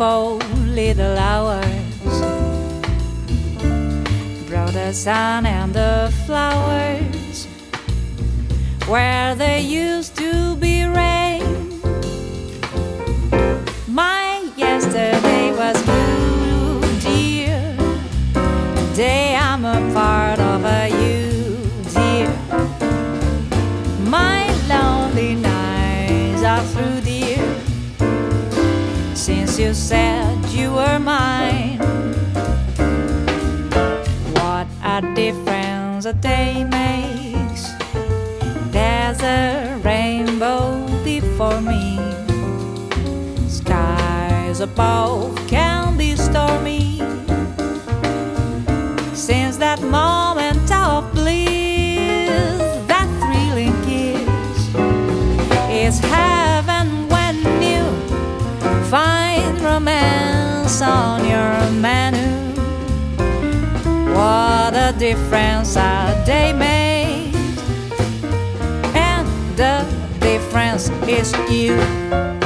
24 little hours brought the sun and the flowers where they used to be rain. You said you were mine, what a difference a day makes. There's a rainbow before me. Skies above can be stormy. Since that moment romance on your menu. What a difference a day made, and the difference is you.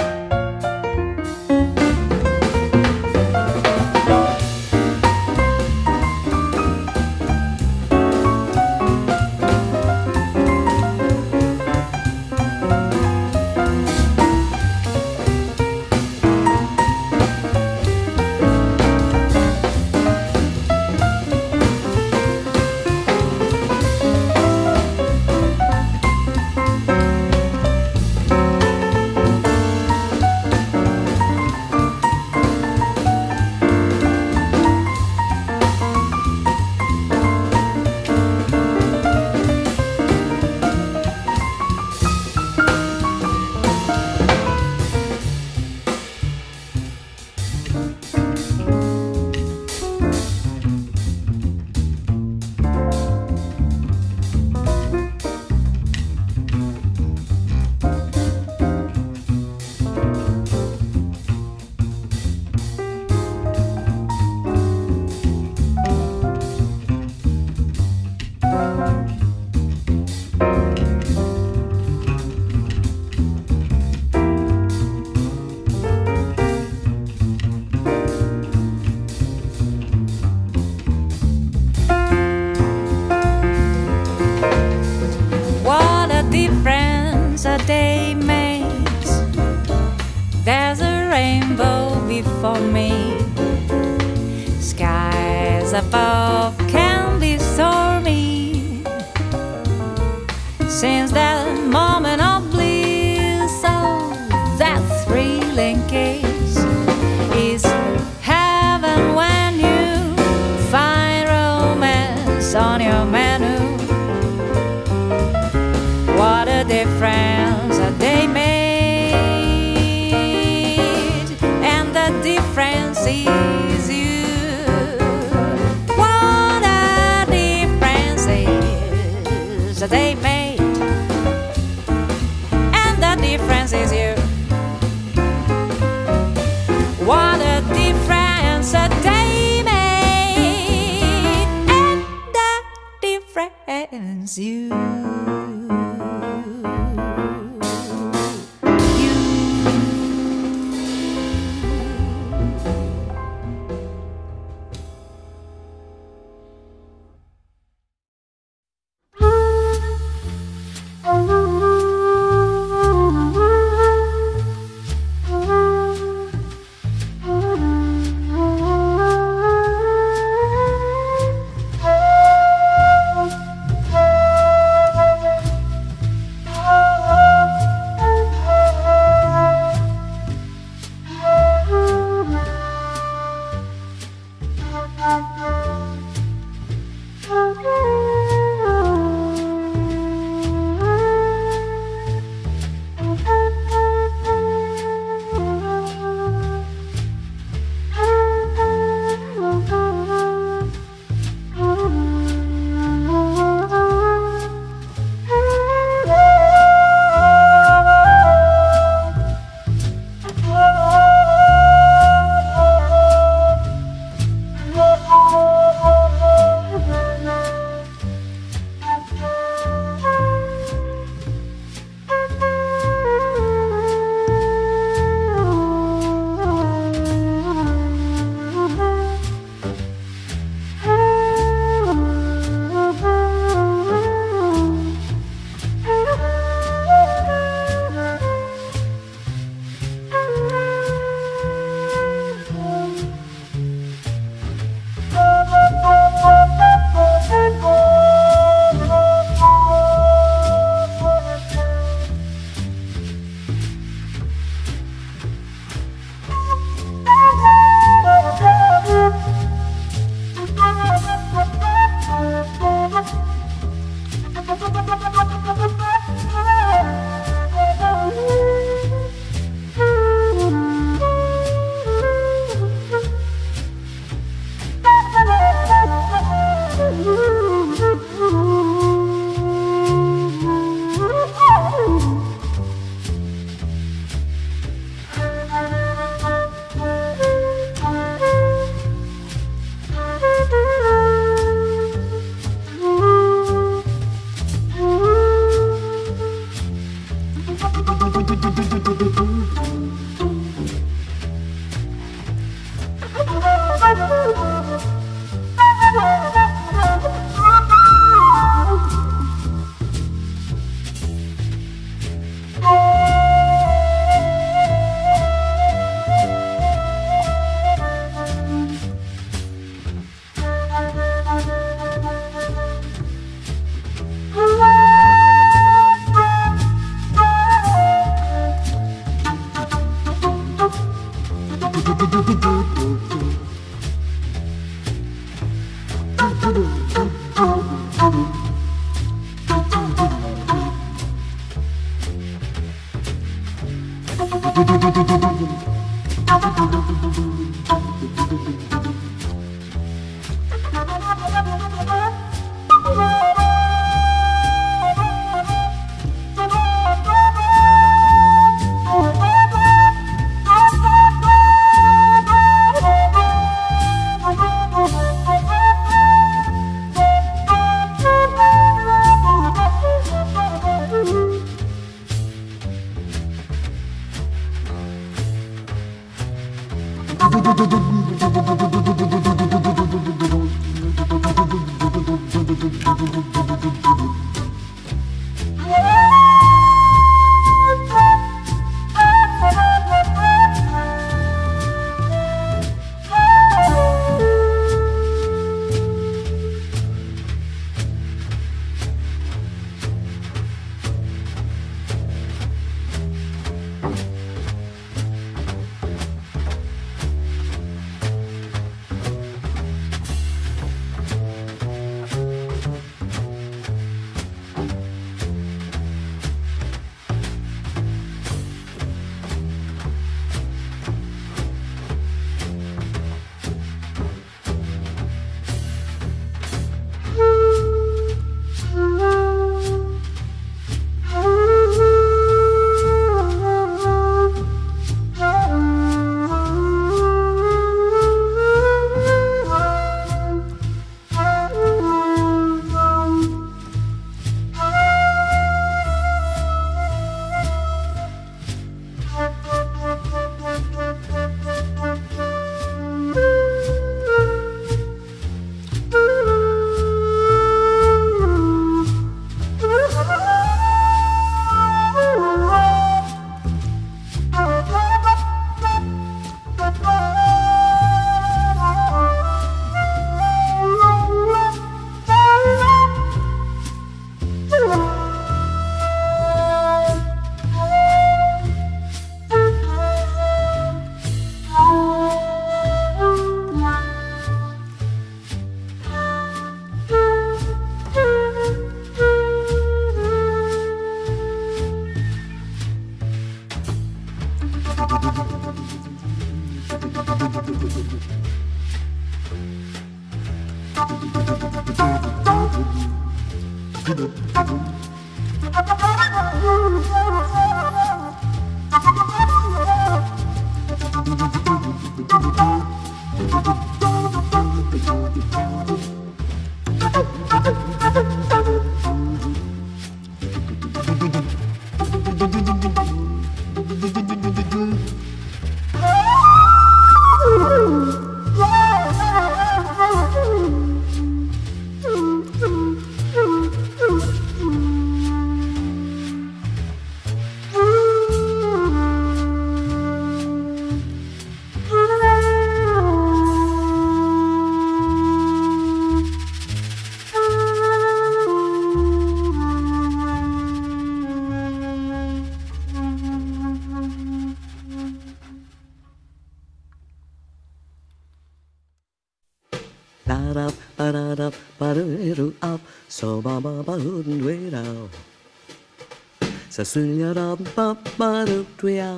Sa sunya da ba ba do twia.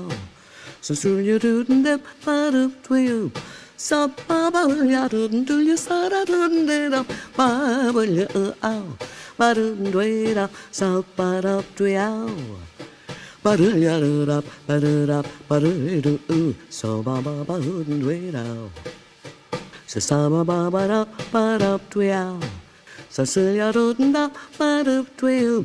Sa sunya do da ba do twia. Sa ba ba ya do do ya sa da do de da ba ba ya a ba do twia da sa ba da twia. Ba do ya do da ba do da ba do do so ba ba ba do twia. Sa sa ba ba ba da ba da twia. Sa sunya do da ba do twia.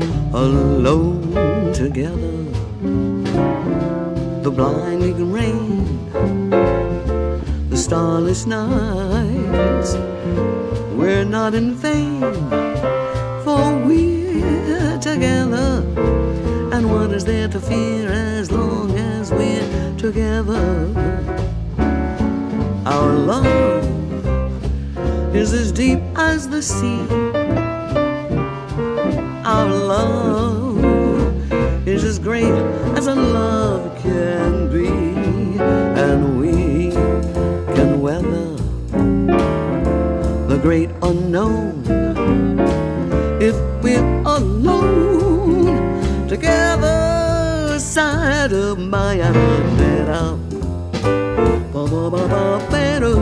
alone together. The blinding rain, the starless nights, we're not in vain, for we're together. And what is there to fear as long as we're together? Our love is as deep as the sea Our love is as great as a love can be, and we can weather the great unknown. If we're alone together, side of my ba ba ba ba do,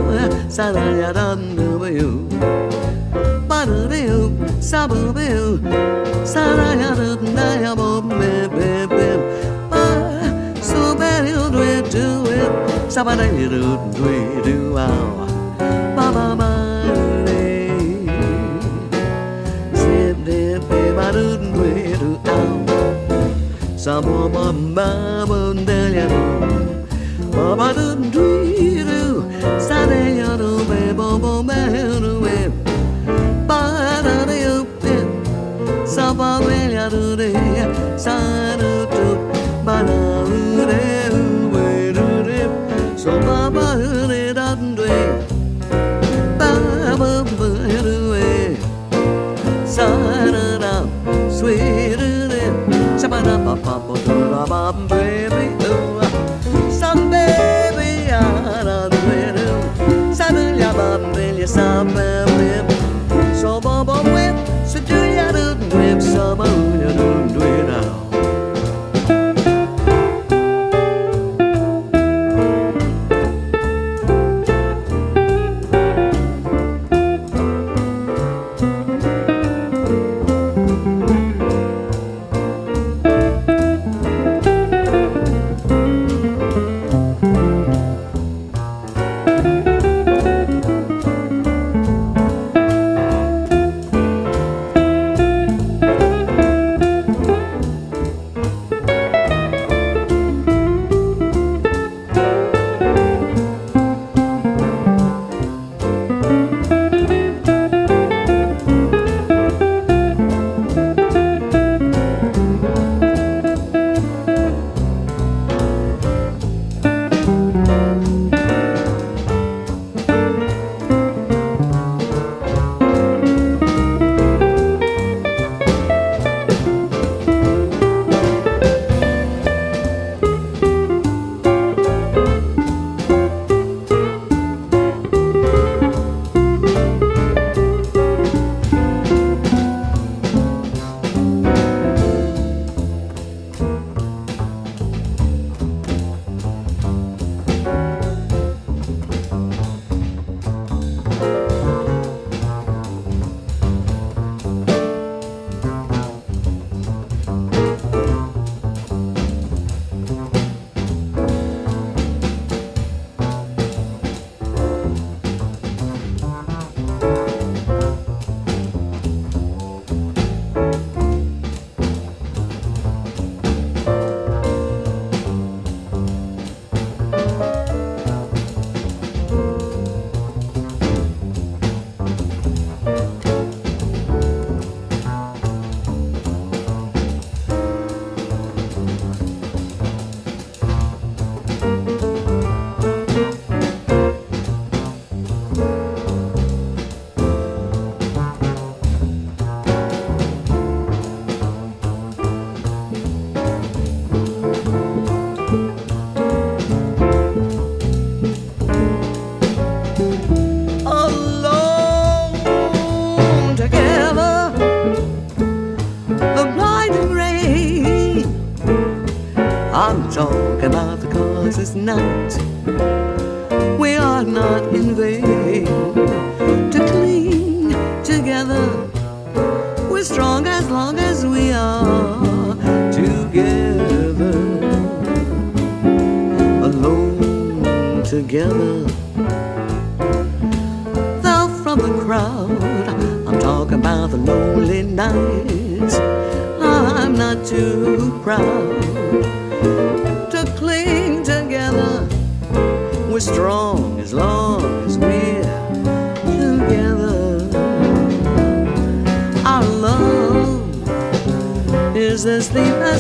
sa da ya da do ba you. Ba do it, sa ba da you do do wow. Ba ba ba do Zip dip ba do ow. Sa ba ba ba ba sa ba ba ya do de, sa do do, ba da do de ba do de, so ba ba cause it's night. We are not in vain to cling together. We're strong as long as we are together. Alone together though from the crowd. I'm talking about the lonely nights. I'm not too proud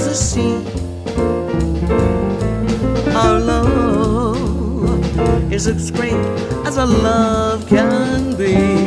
the sea. Our love is as great as a love can be,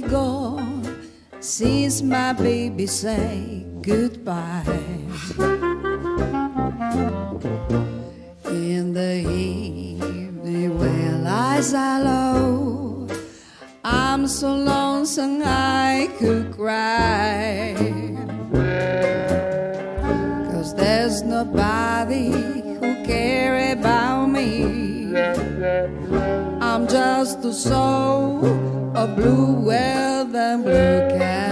go sees my baby say goodbye. In the evening, when lies are low, I'm so lonesome I could cry. Cause there's nobody just to sow a blue well than blue can.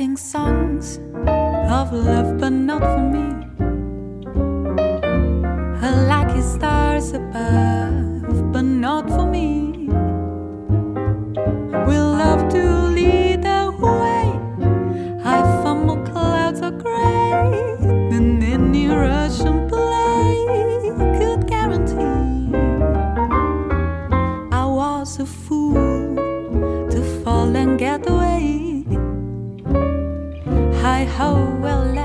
writing songs of love, but not for me. Her lucky stars above. How well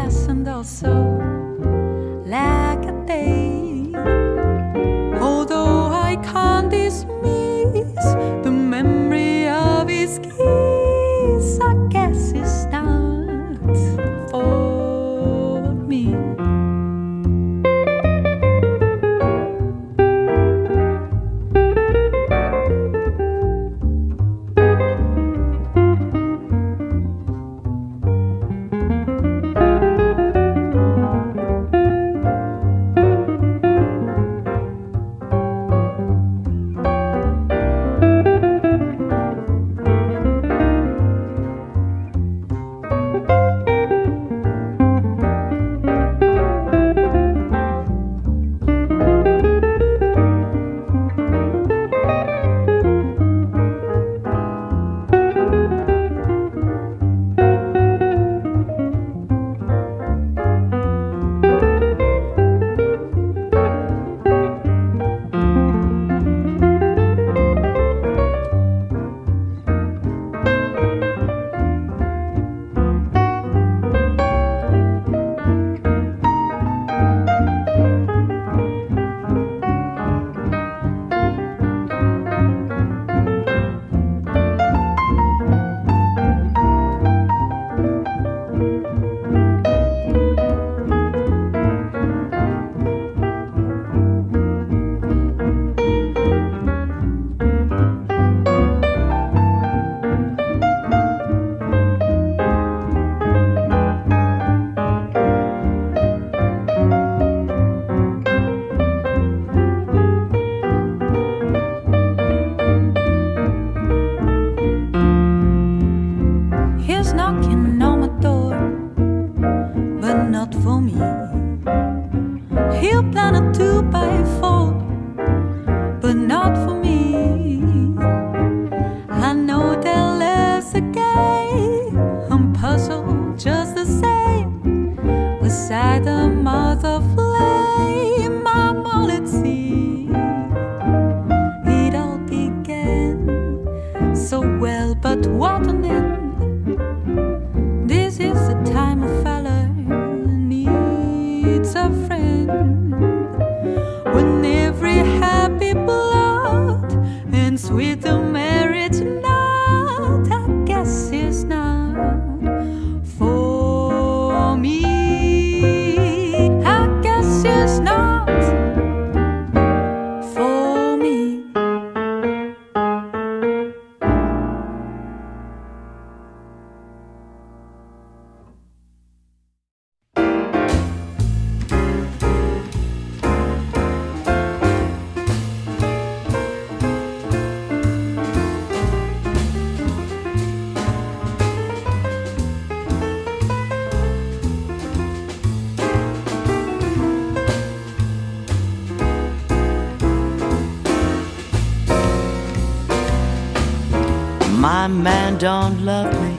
don't love me,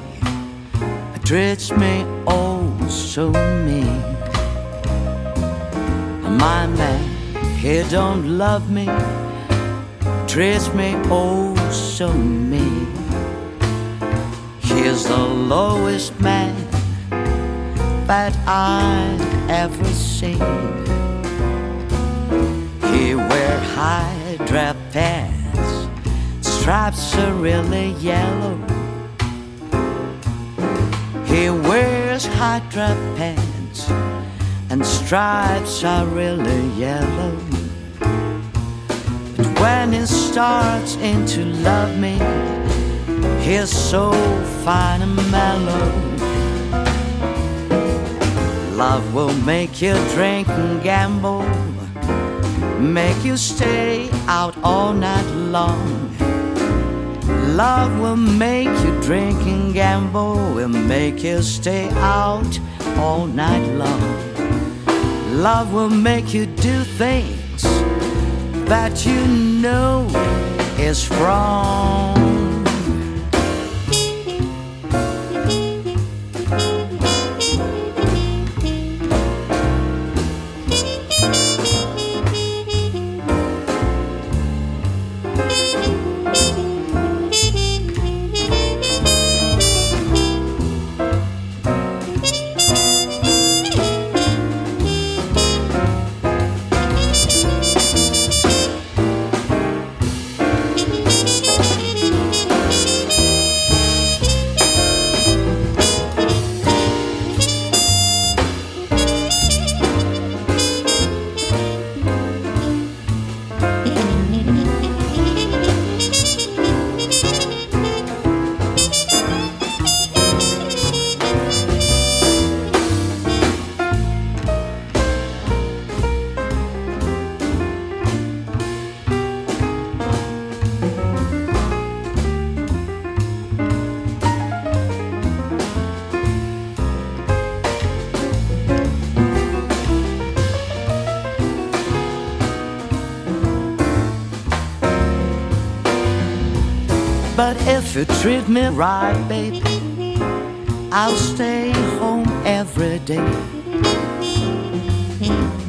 treats me oh so mean. My man, he don't love me, treats me oh so mean. He's the lowest man that I've ever seen. He wear high dress pants, stripes are really yellow. He wears dress pants, and stripes are really yellow. But when he starts in to love me, he's so fine and mellow. Love will make you drink and gamble, make you stay out all night long. Love will make you drink and gamble, will make you stay out all night long. Love will make you do things that you know is wrong. If you treat me right, baby, I'll stay home every day.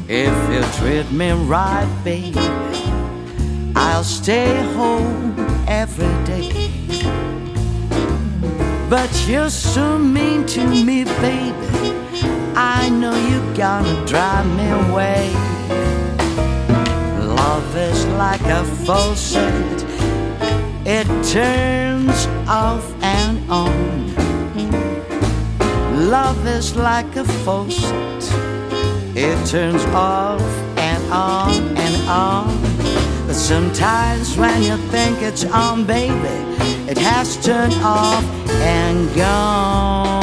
If you treat me right, baby, I'll stay home every day. But you're so mean to me, baby. I know you're gonna drive me away. Love is like a faucet it turns off and on. Love is like a faucet, it turns off and on and on. But sometimes when you think it's on, baby, it has turned off and gone.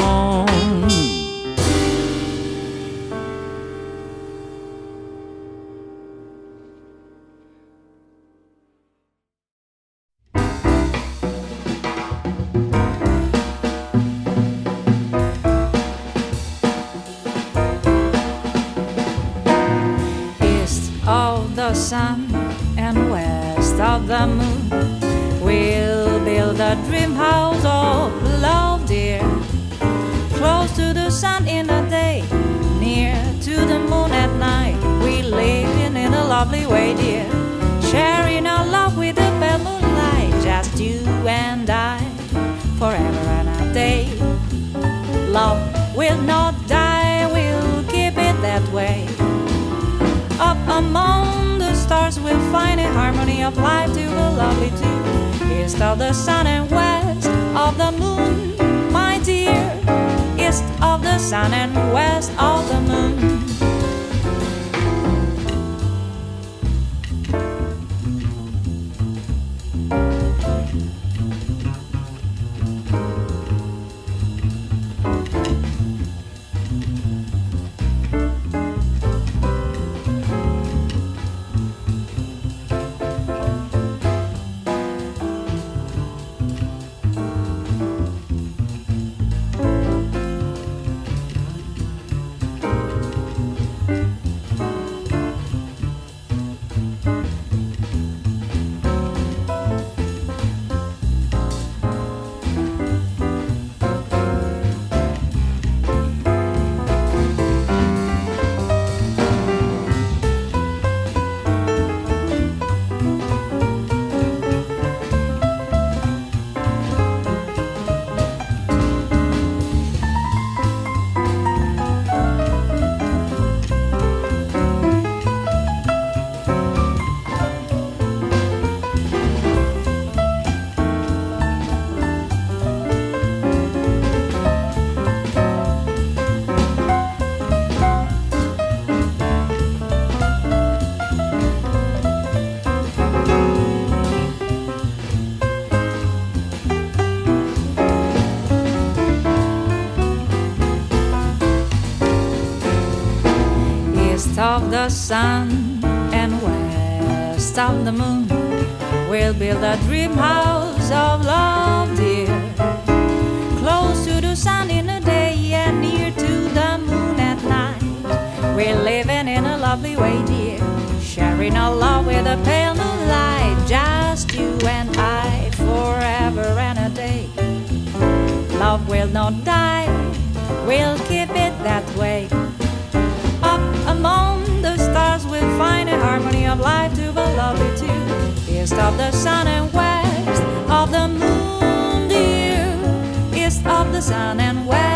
The sun and west of the moon. We'll build a dream house of love, dear. Close to the sun in the day and near to the moon at night. We're living in a lovely way, dear. Sharing our love with a pale moonlight. Just you and I forever and a day. Love will not die, we'll keep it that way. Of life to be lovely too. East of the sun and west of the moon, dear. East of the sun and west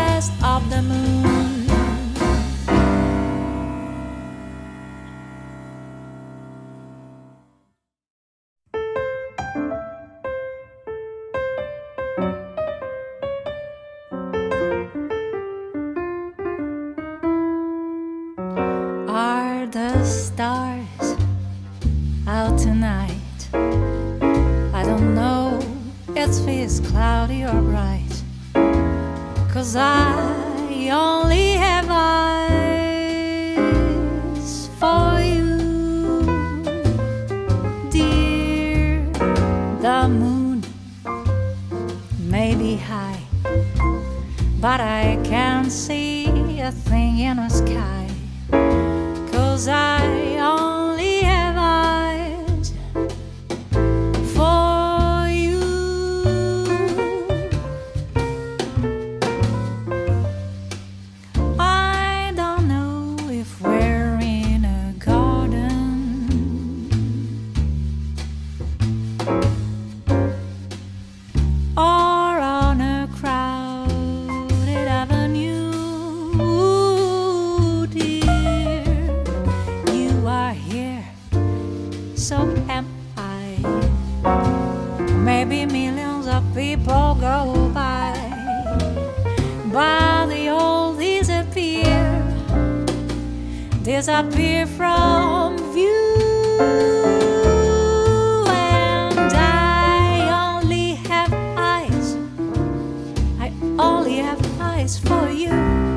only have eyes for you.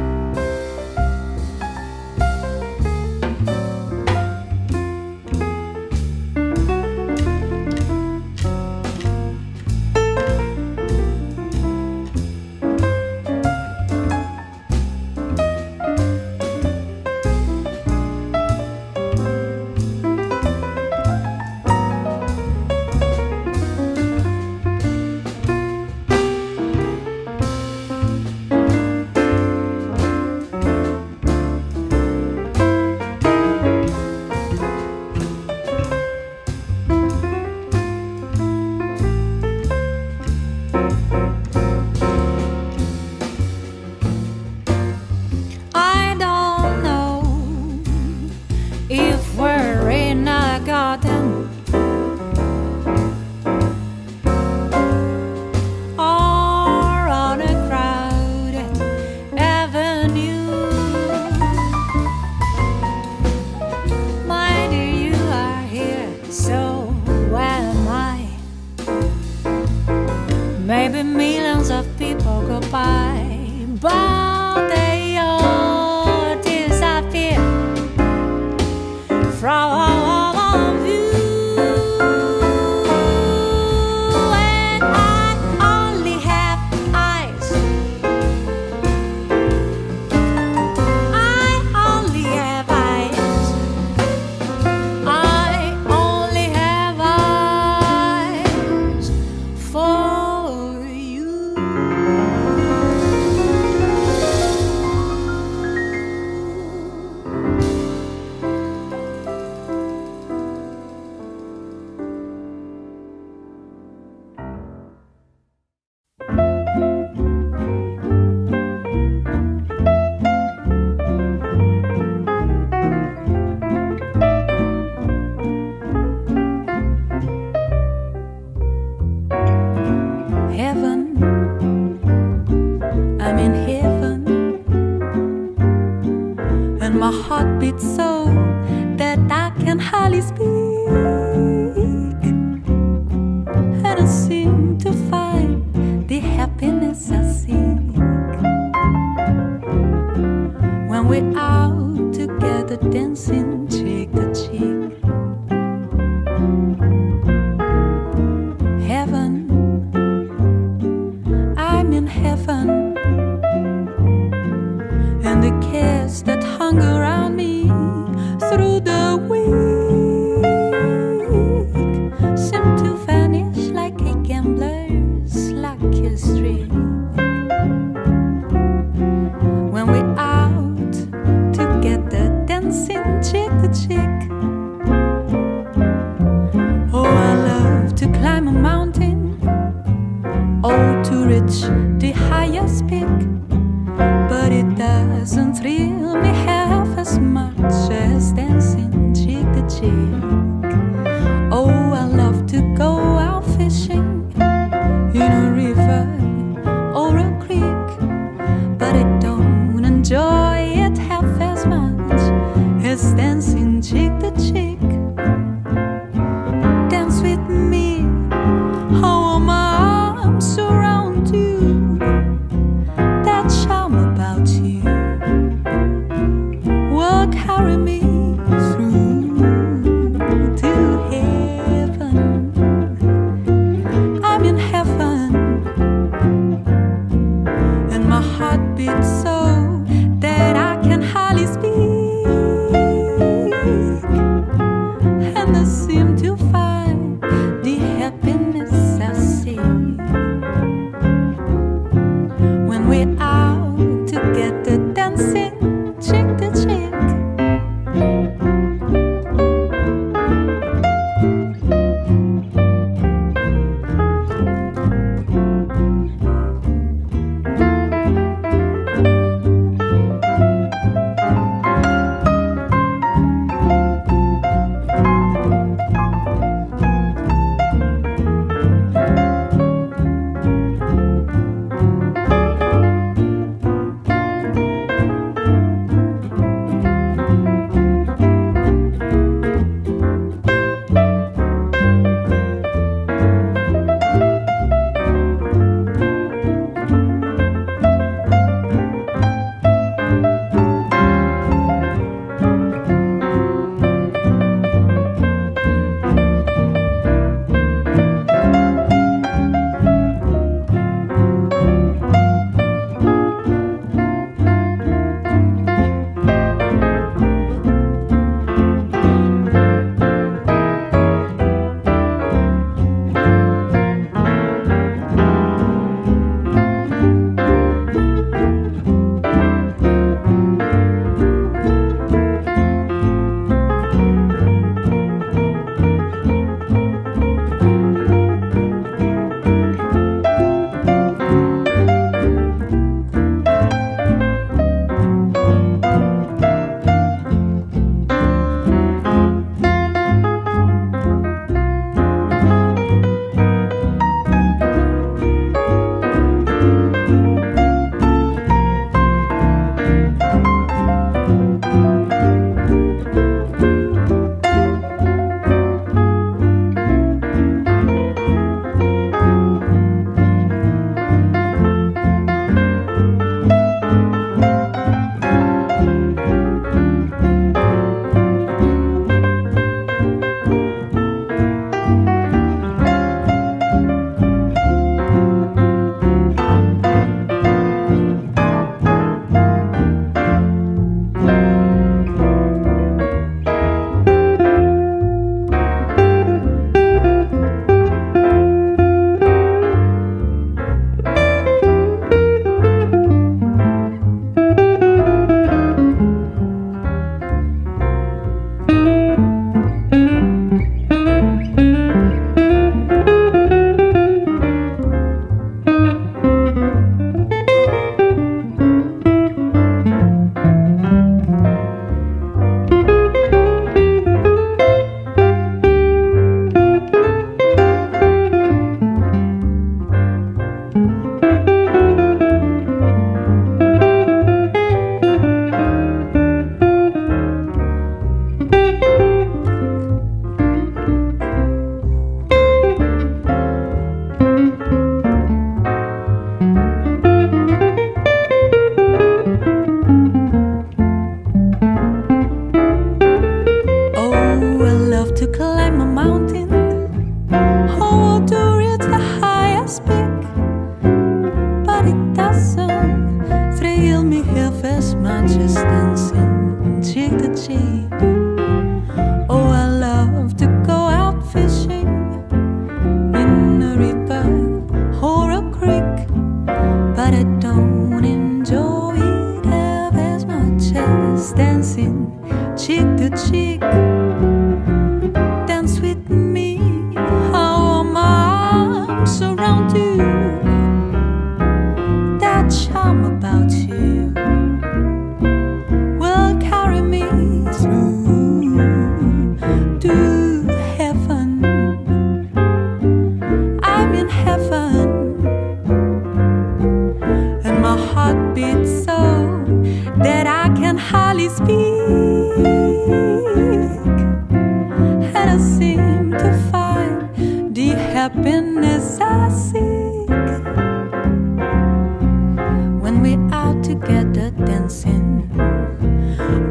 we're out together dancing.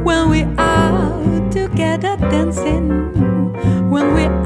When we're out together dancing. When we're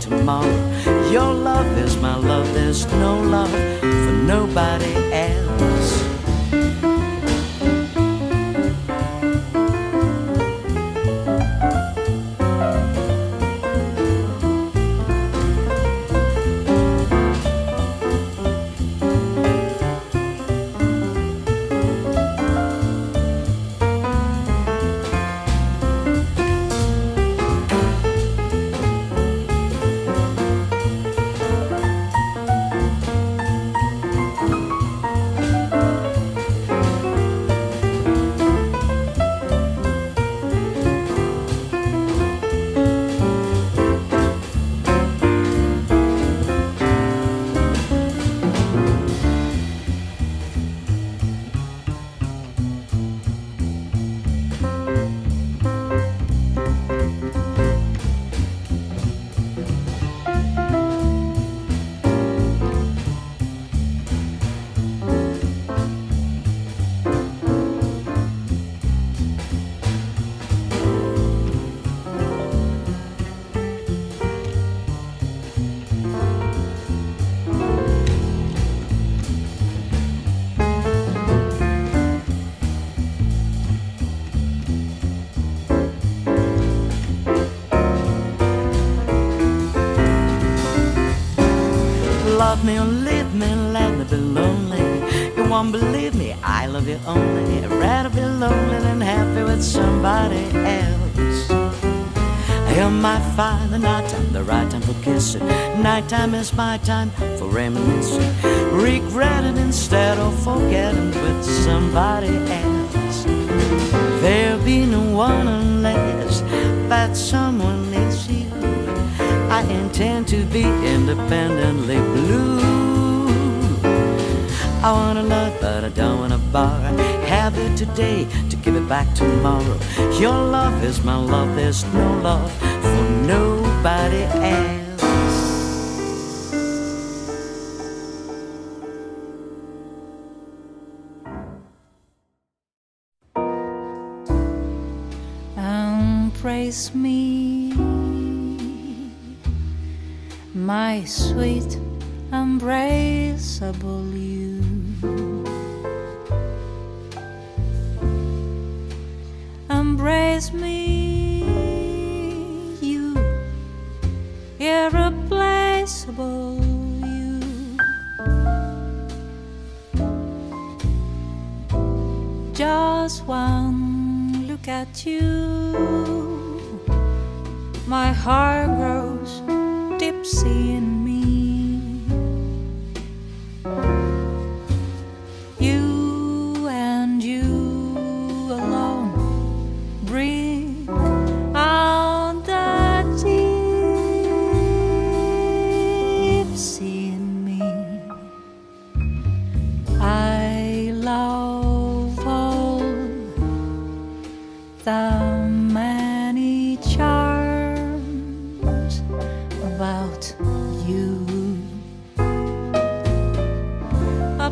tomorrow.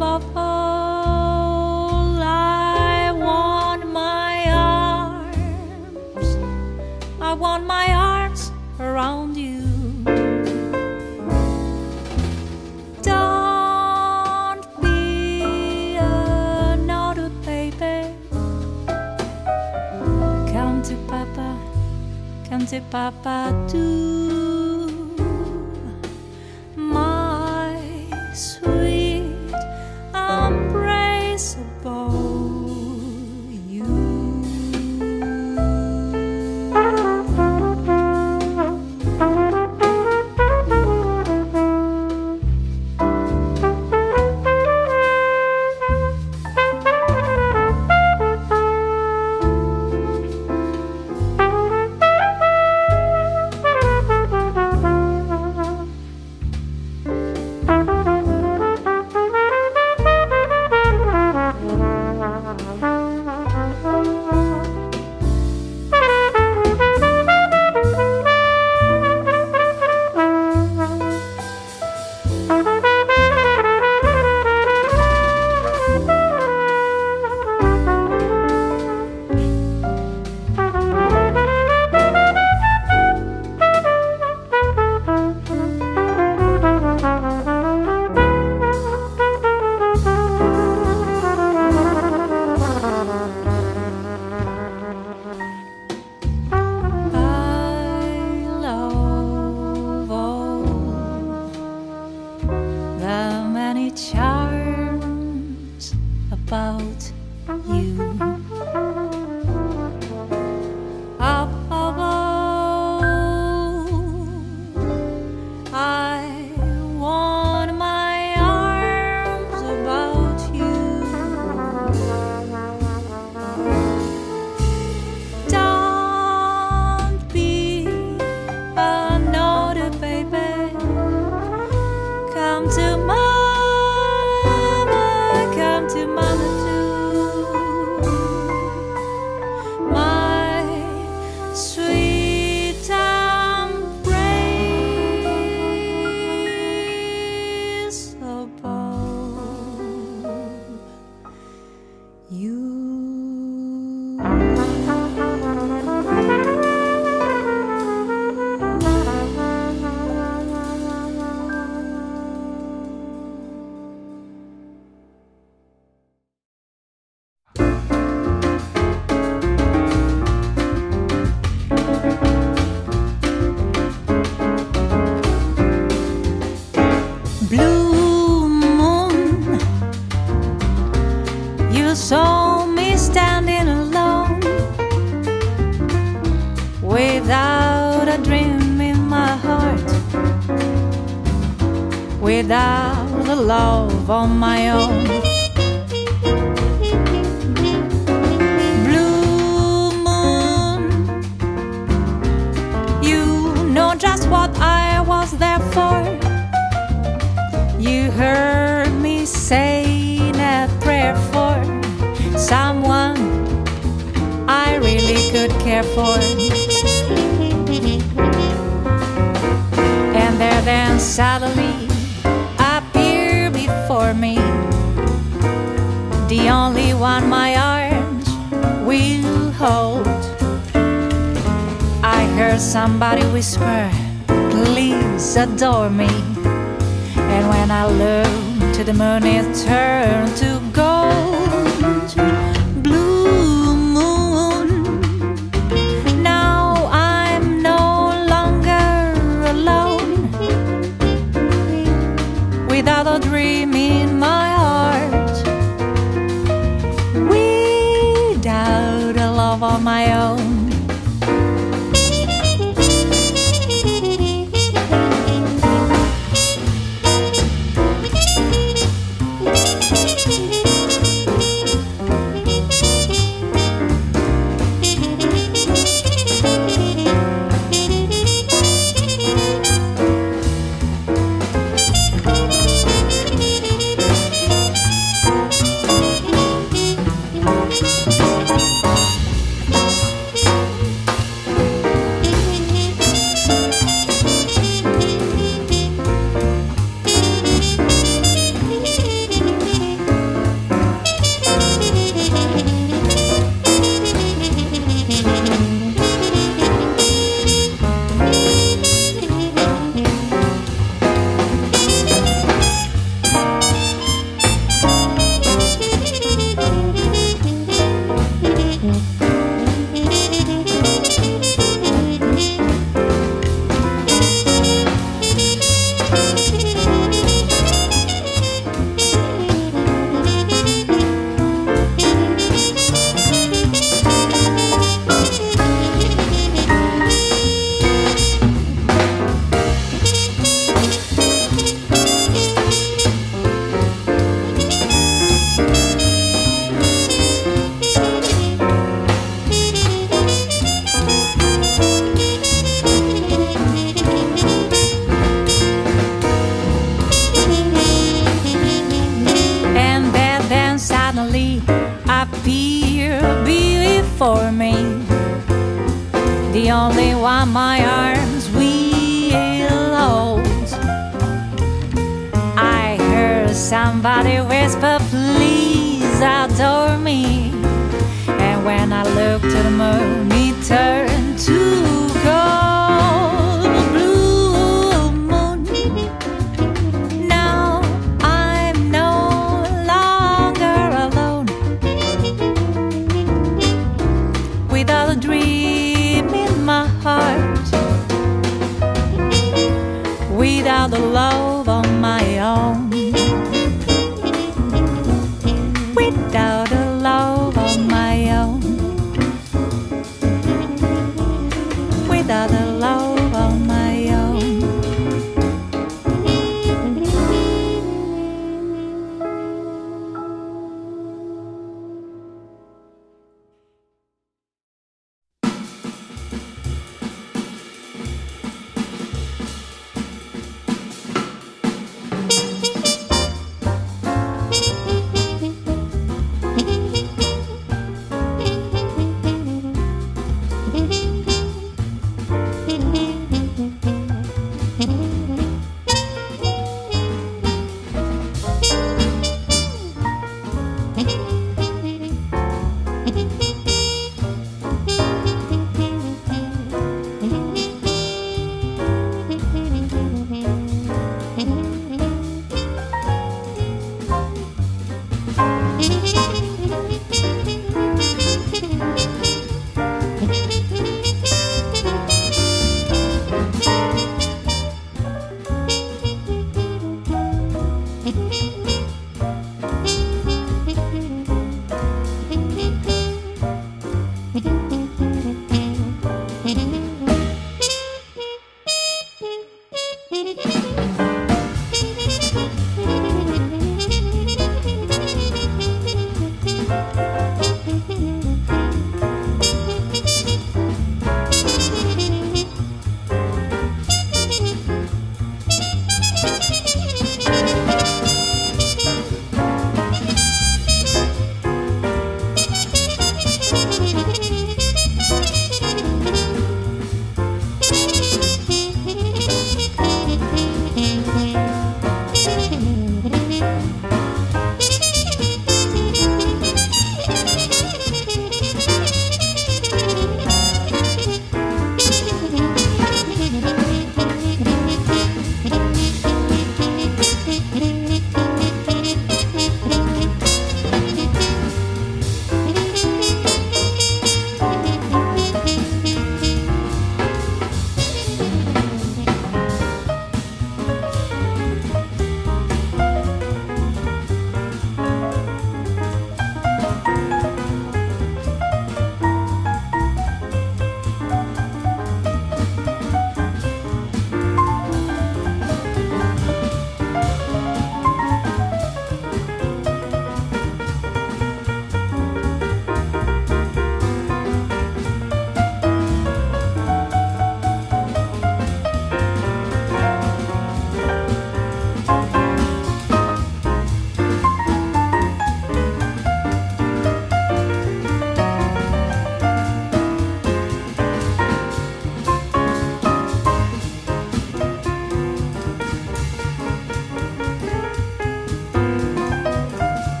Above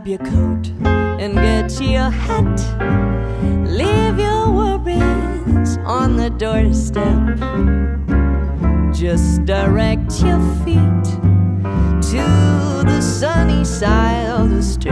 grab your coat and get your hat. Leave your worries on the doorstep. Just direct your feet to the sunny side of the street.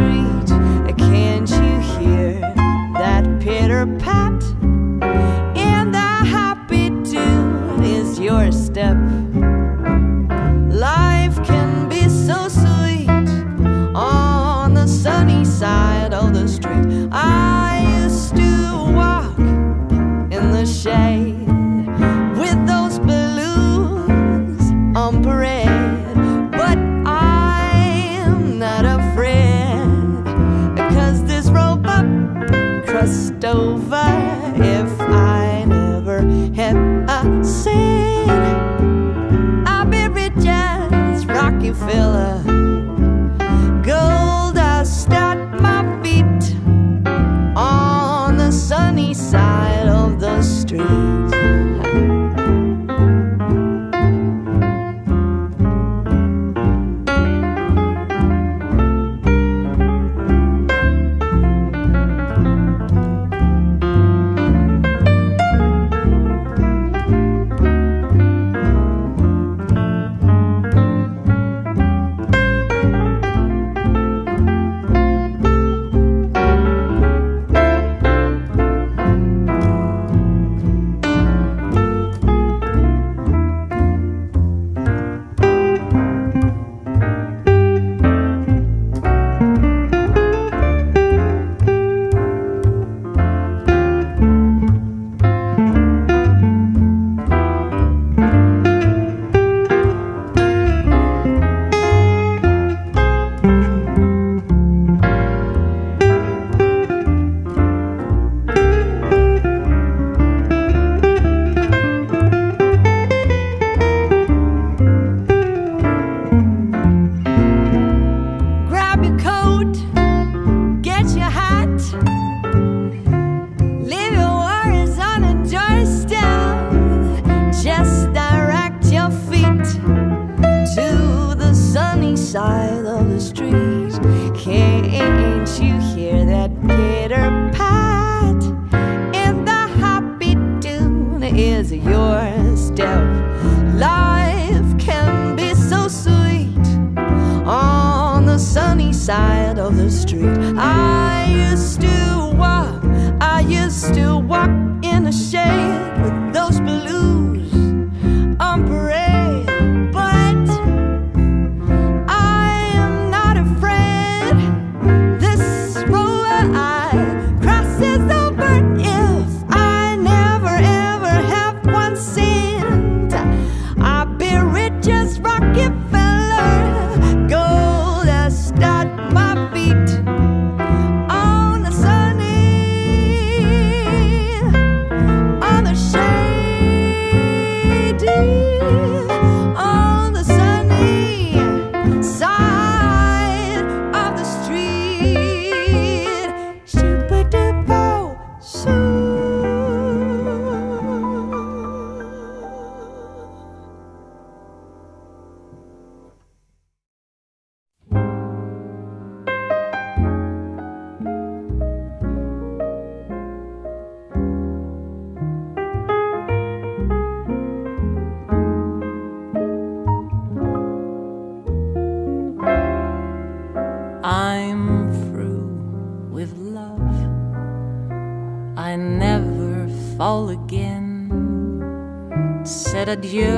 Adieu.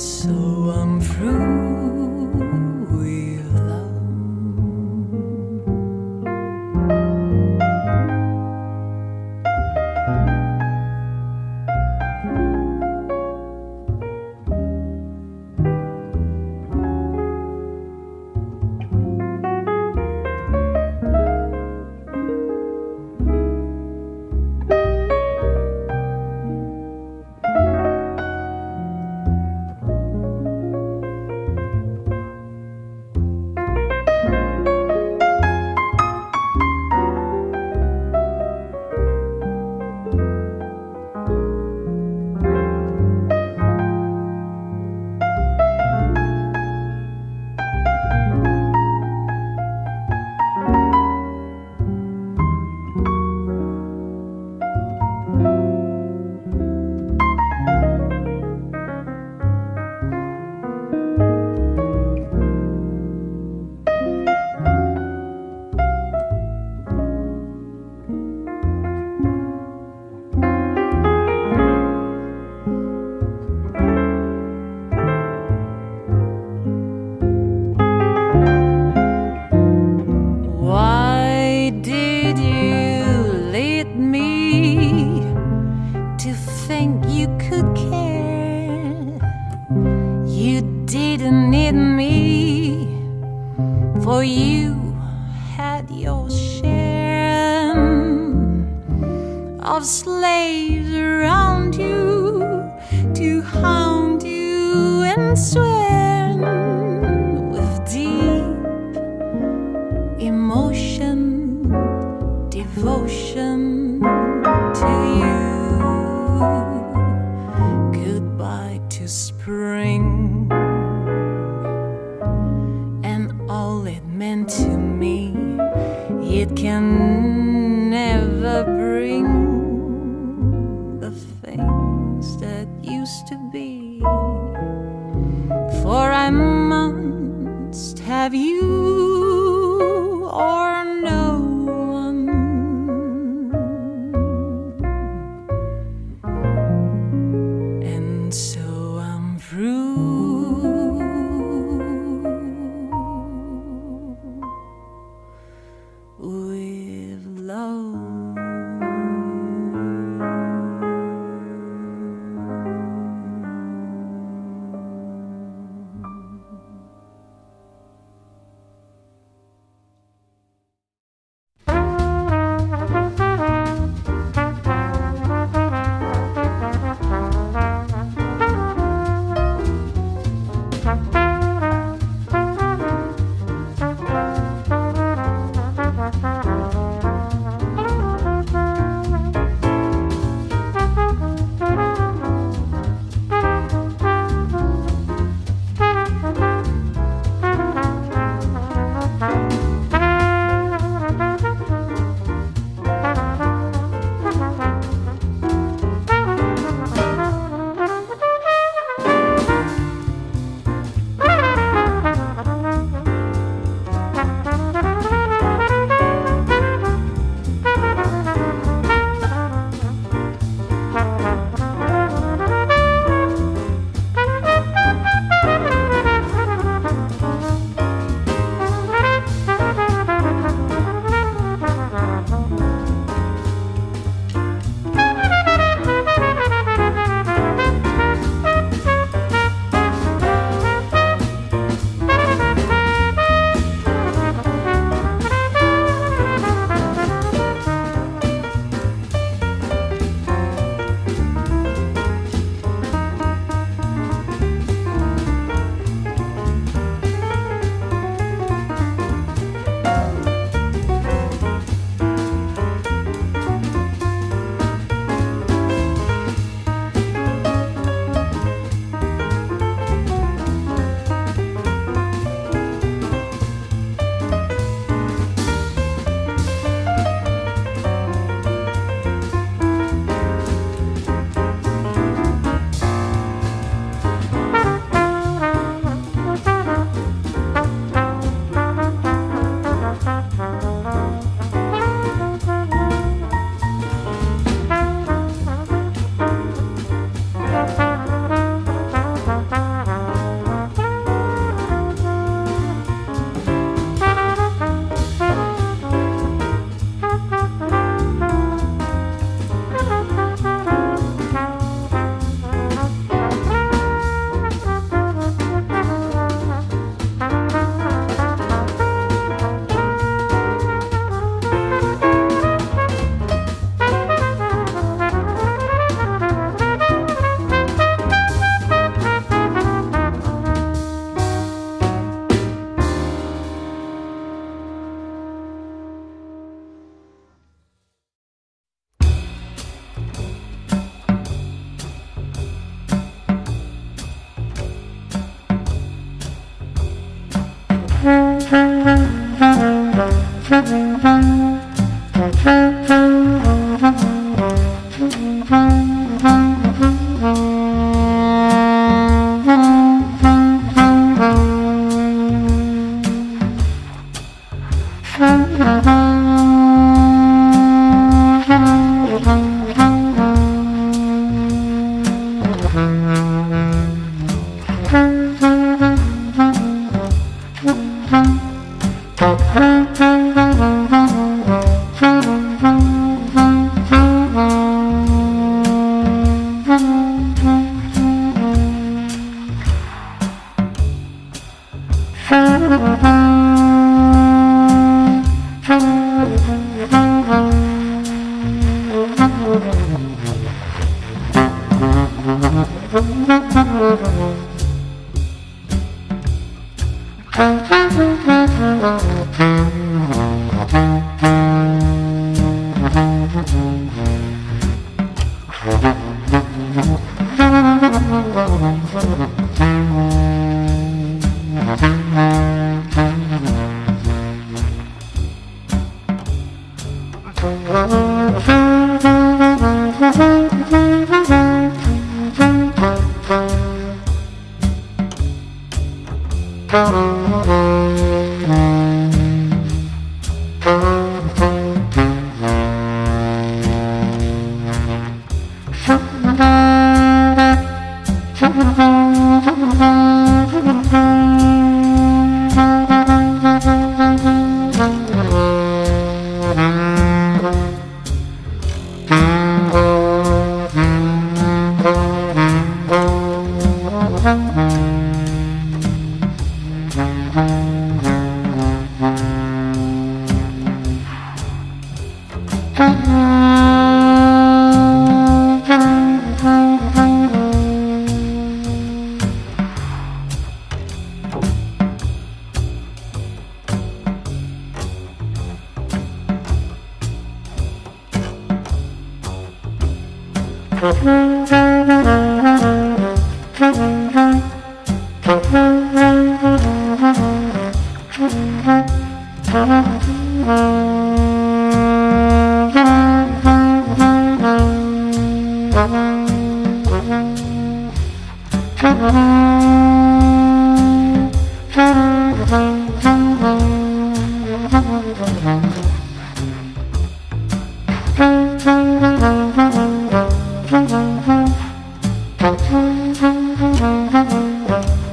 So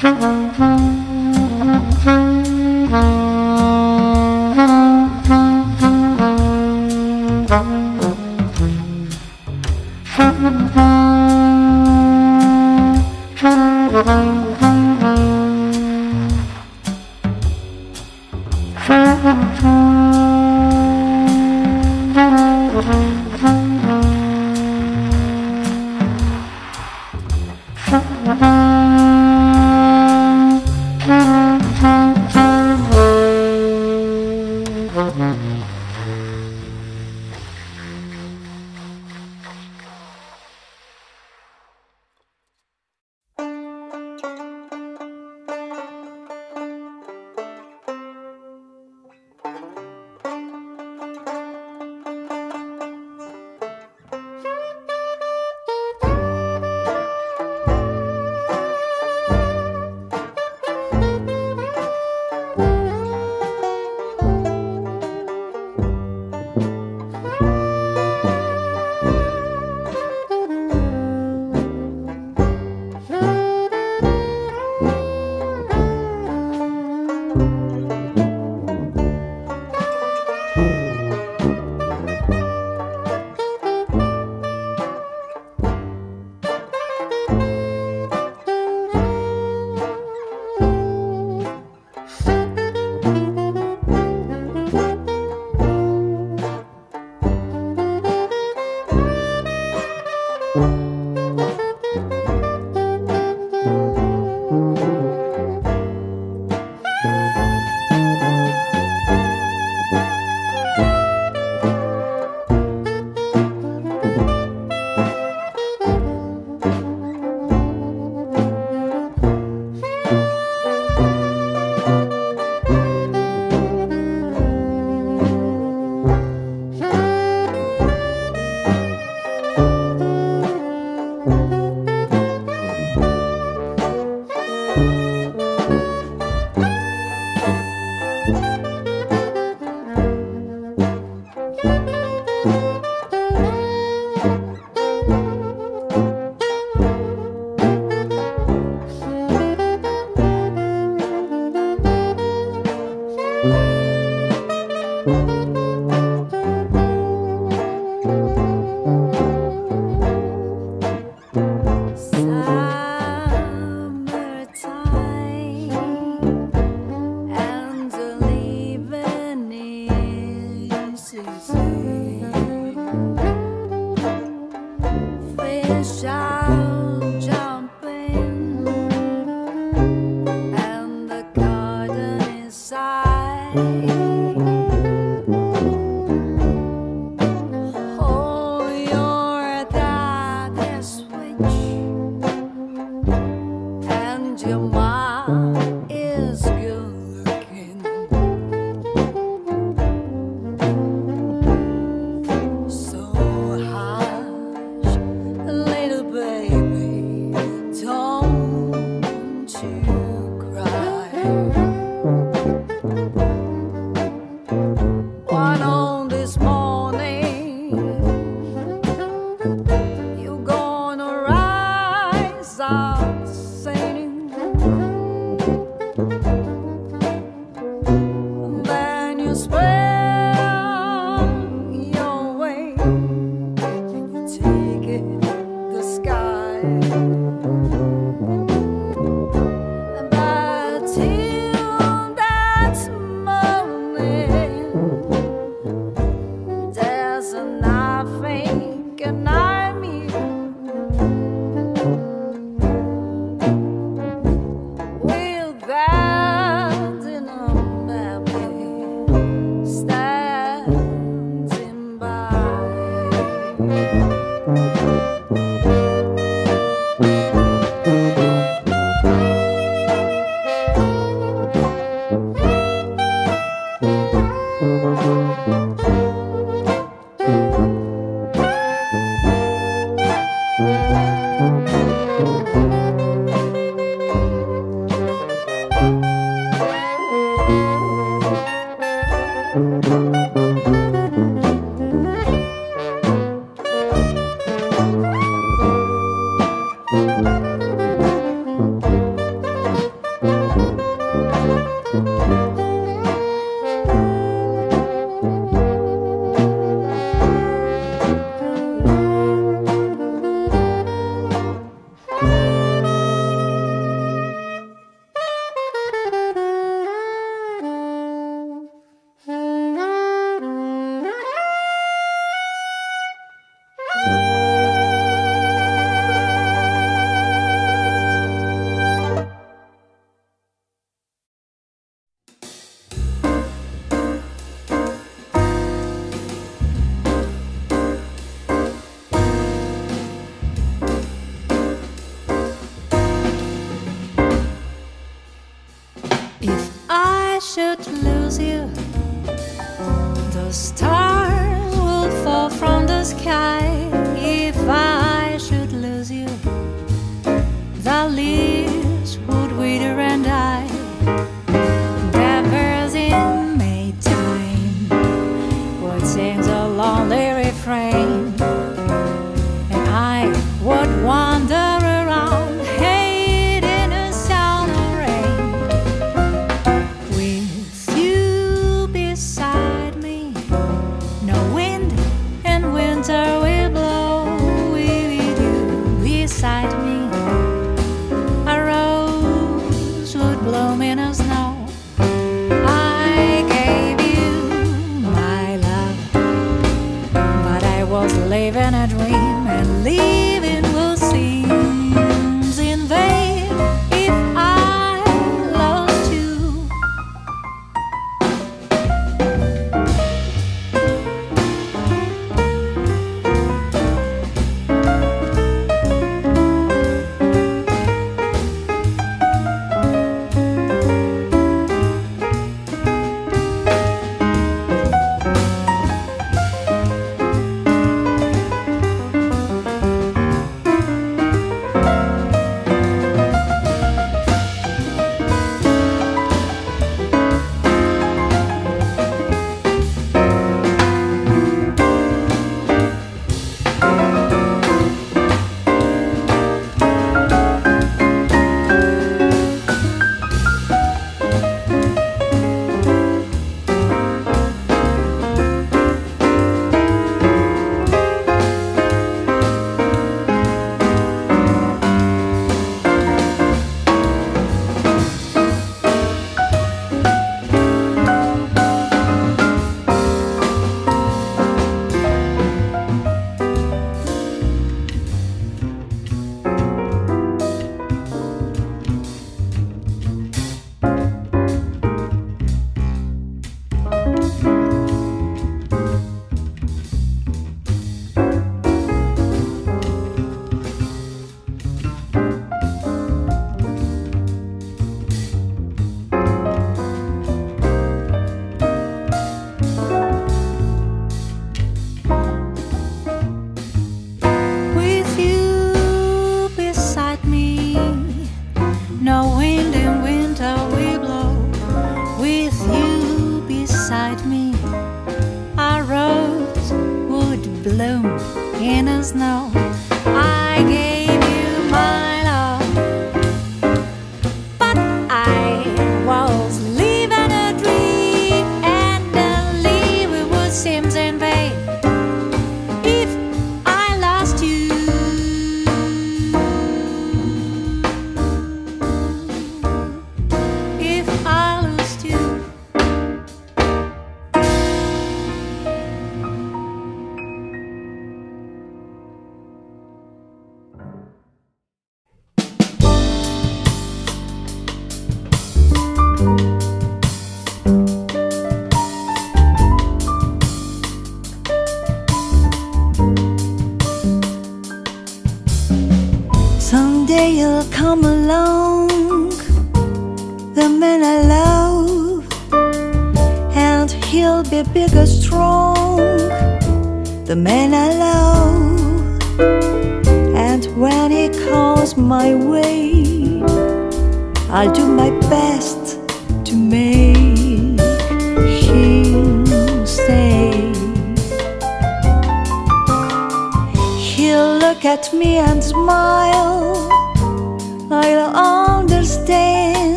Thank you.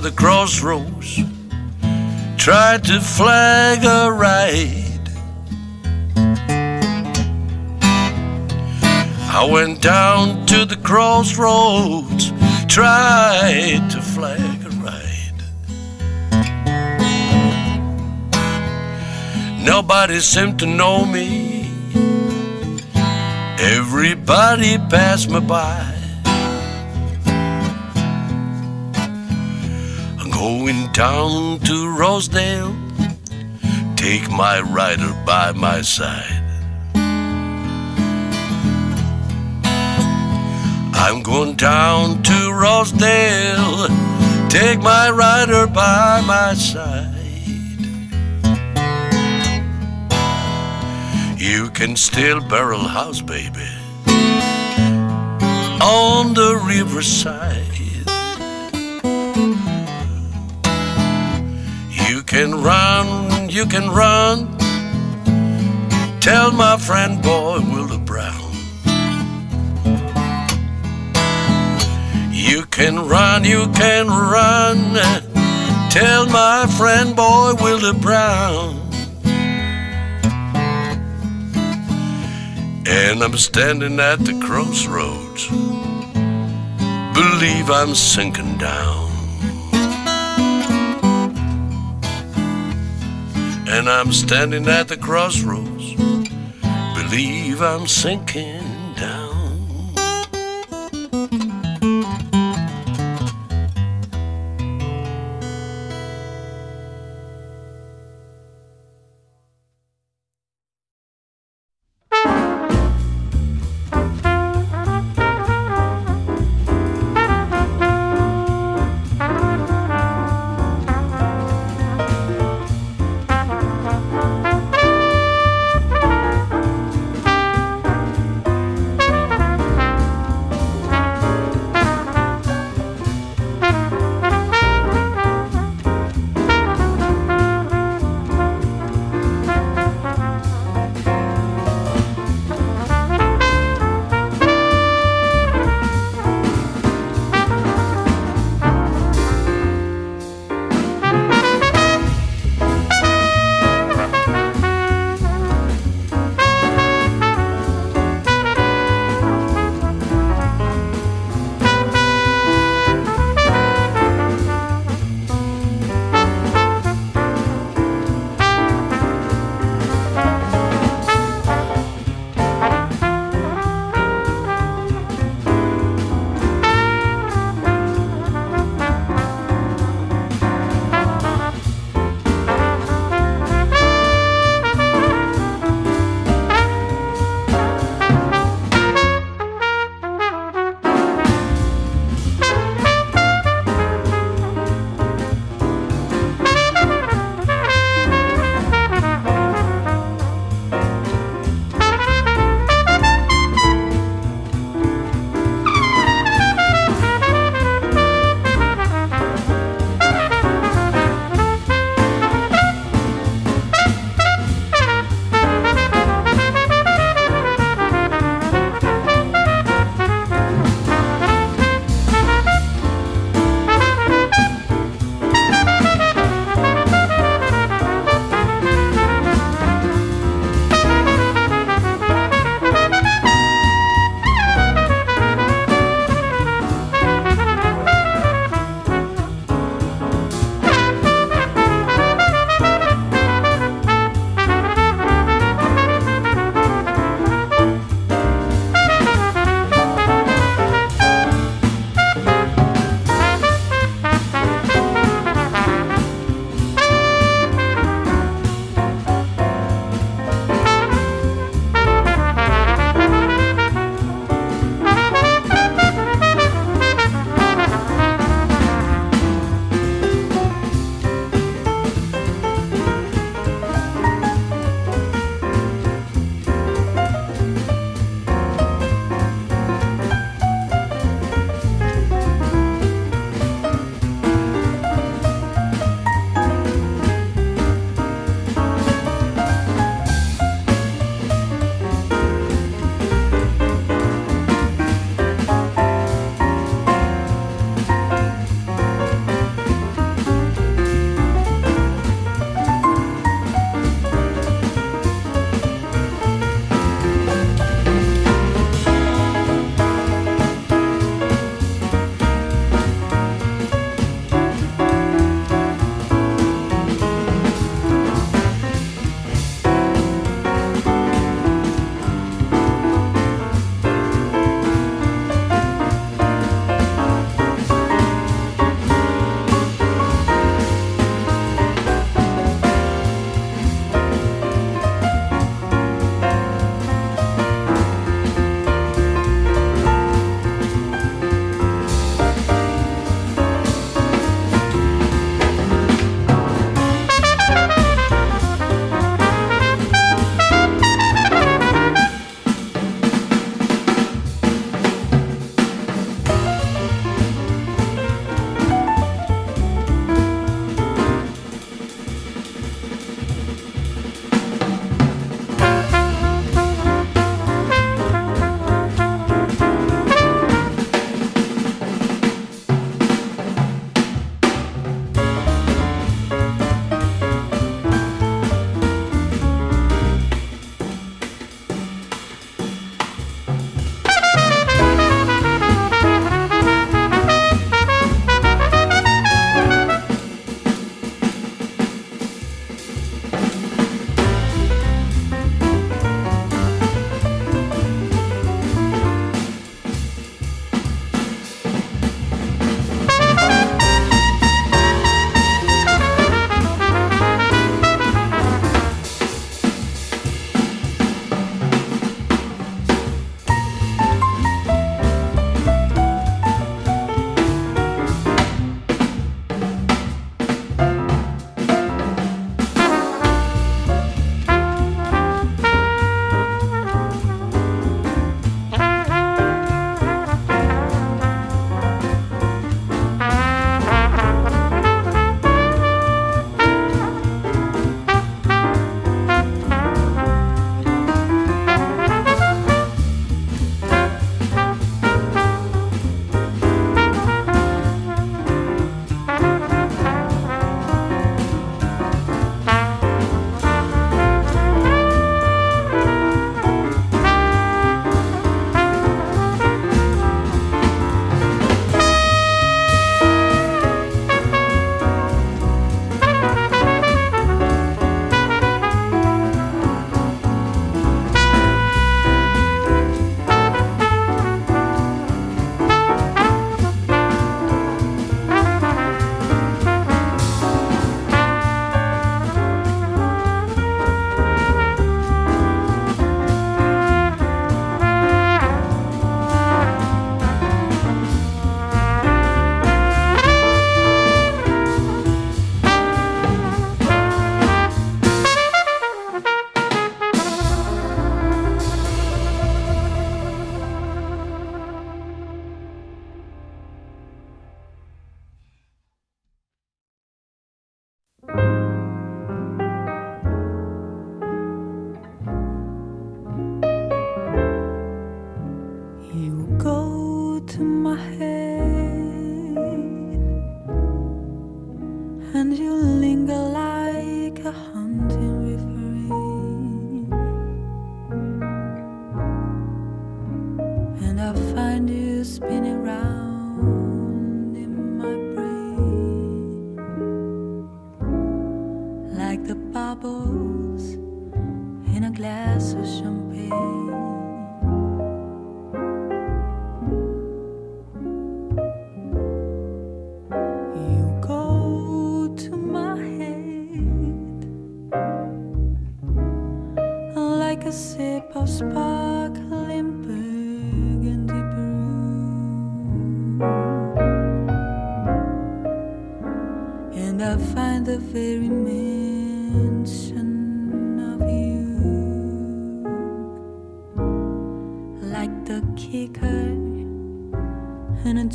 The crossroads, tried to flag a ride. I went down to the crossroads, tried to flag a ride. Nobody seemed to know me. Everybody passed me by. Down to Rosedale. Take my rider by my side. I'm going down to Rosedale. Take my rider by my side. You can still barrel house, baby, on the riverside. Can run, you can run. Tell my friend boy Willie Brown. You can run, you can run. Tell my friend boy Willie Brown. And I'm standing at the crossroads. Believe I'm sinking down. And I'm standing at the crossroads. Believe I'm sinking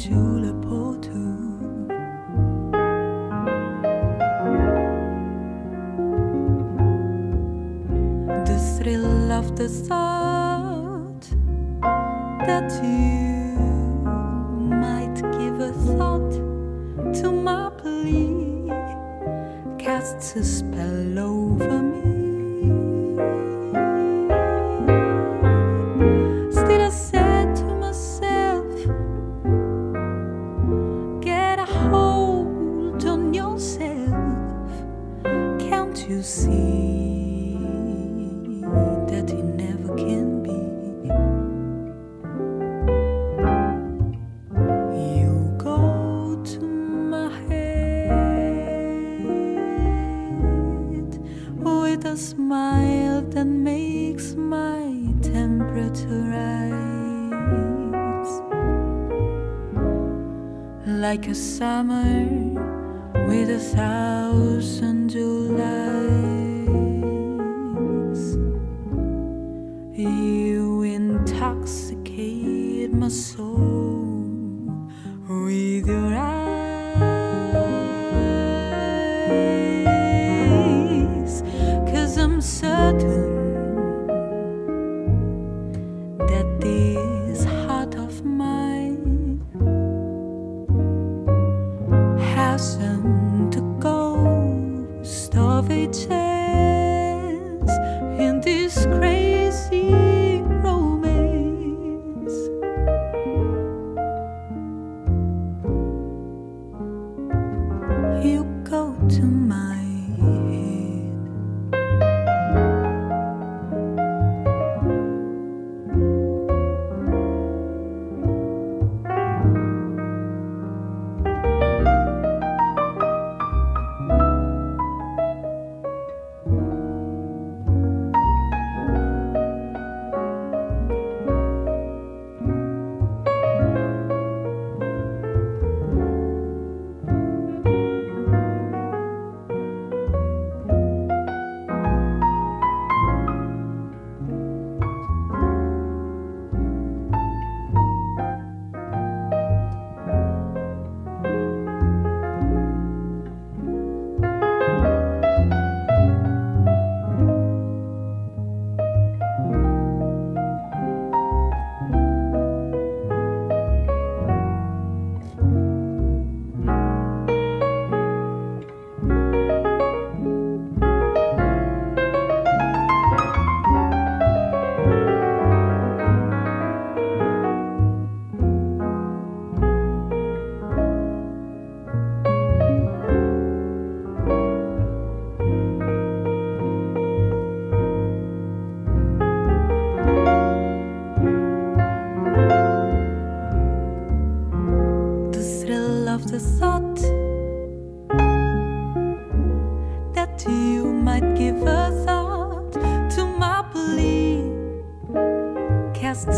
in a summer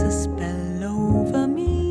a spell over me.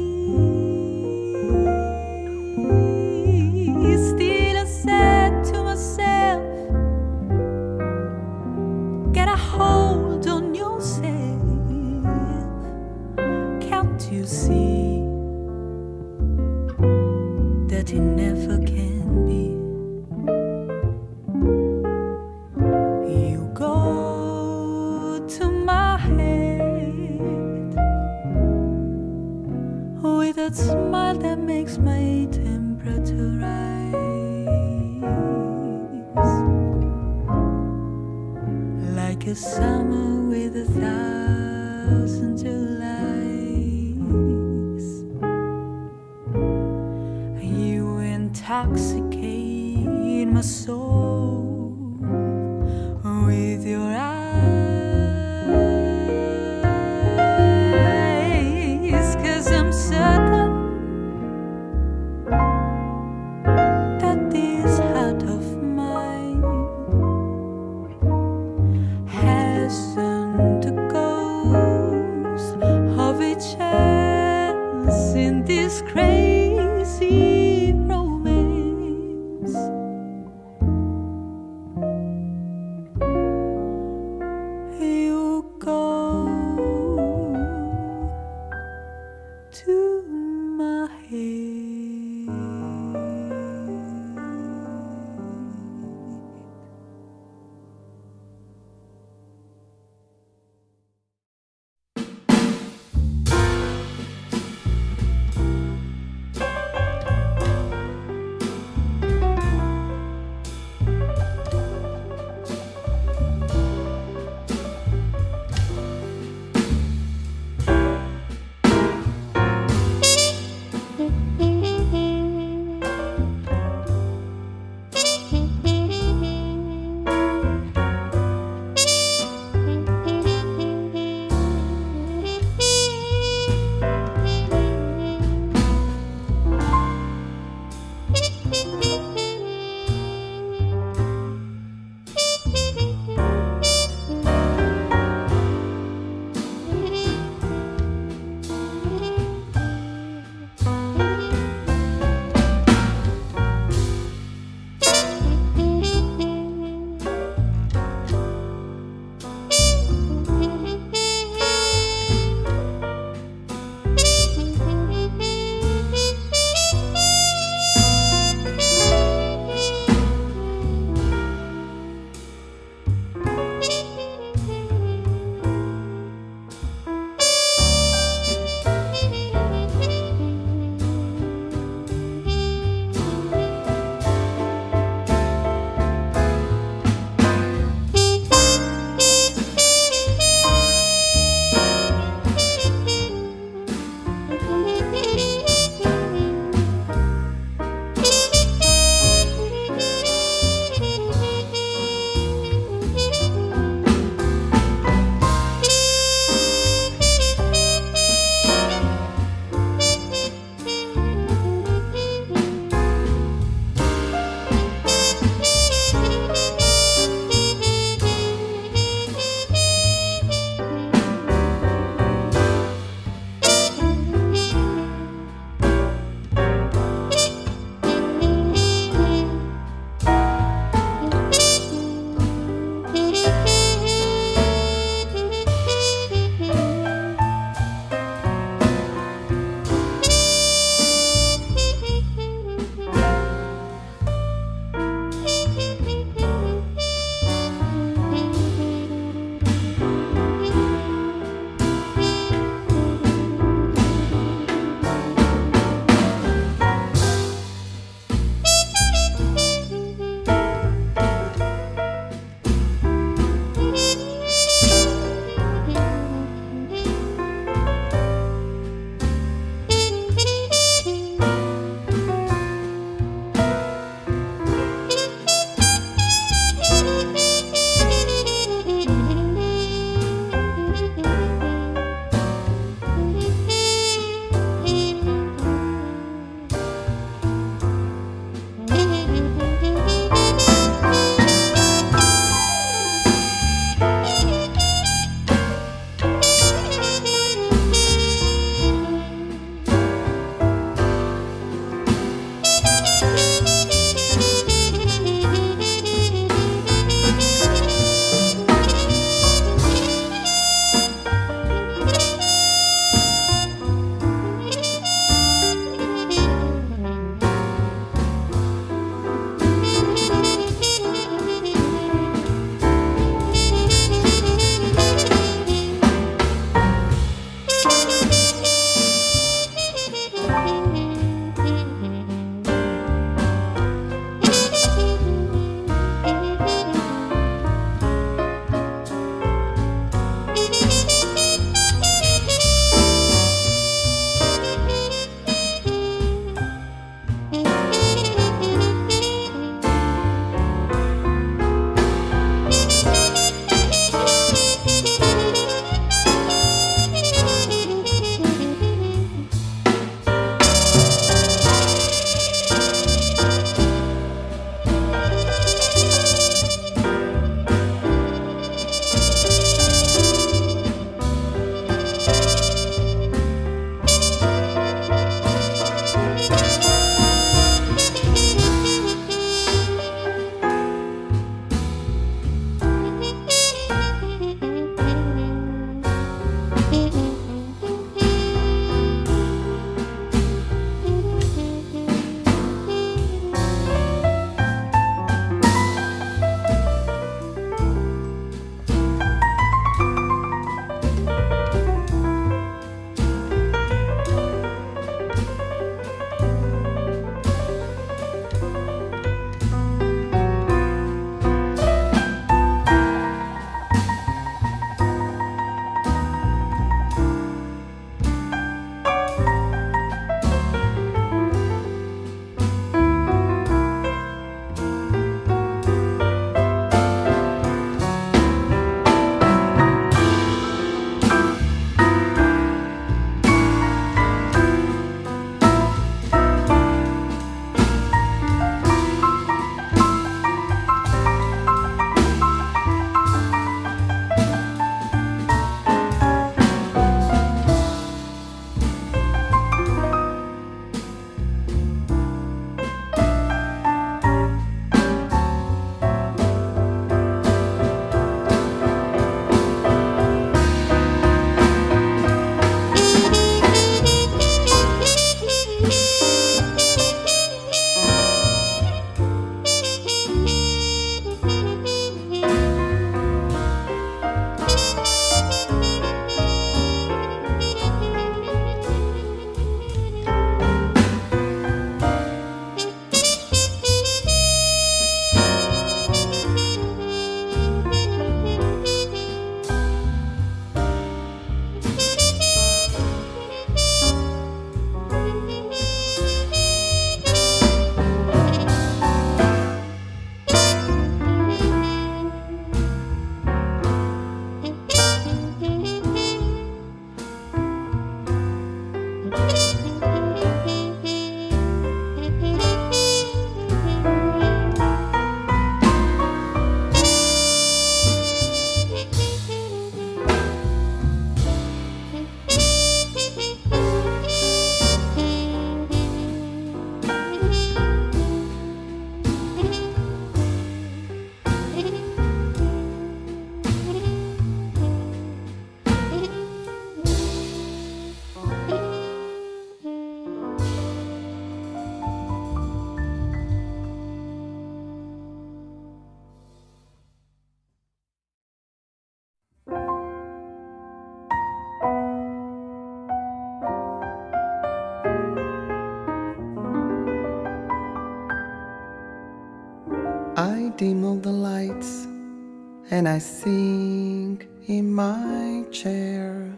I sink in my chair.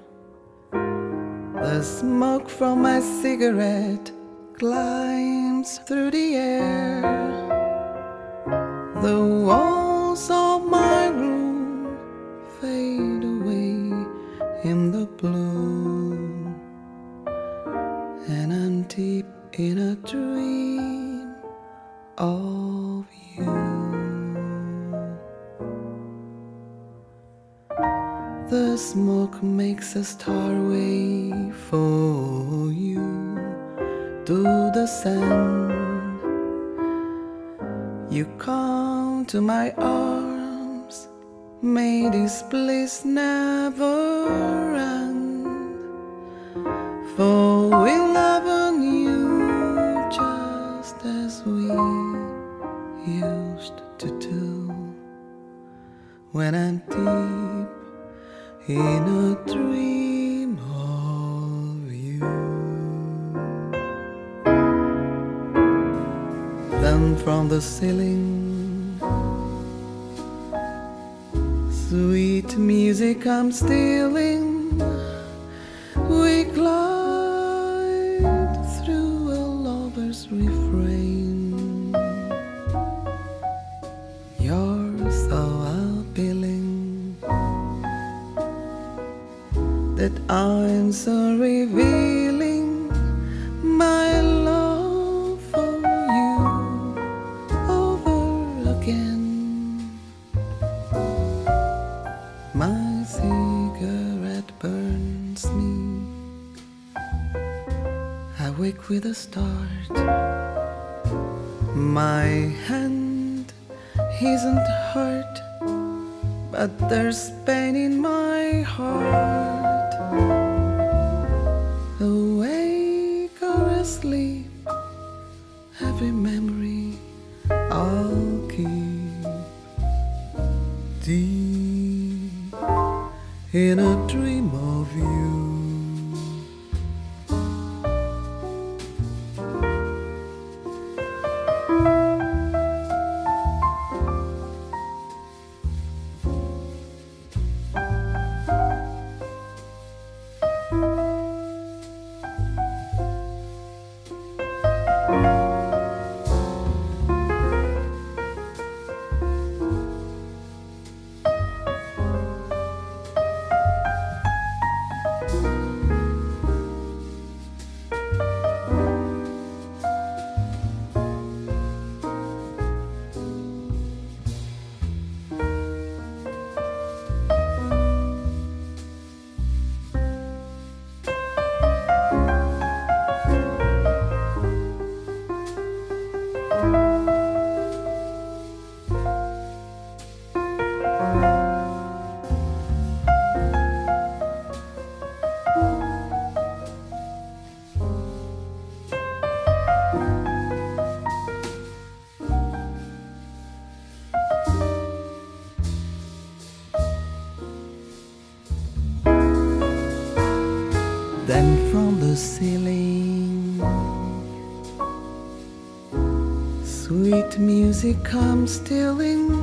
The smoke from my cigarette clouds. start. My hand isn't hurt, but there's music comes stealing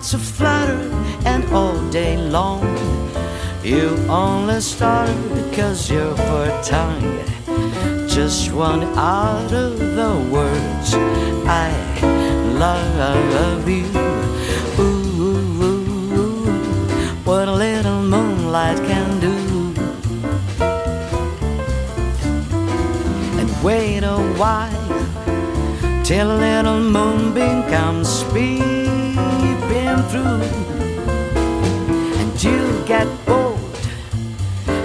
heart's a flutter, and all day long you only started because your poor tongue just one out of the words I love you. Ooh, ooh, ooh, ooh, what a little moonlight can do. And wait a while till a little moonbeam comes peeping through, and you get bored.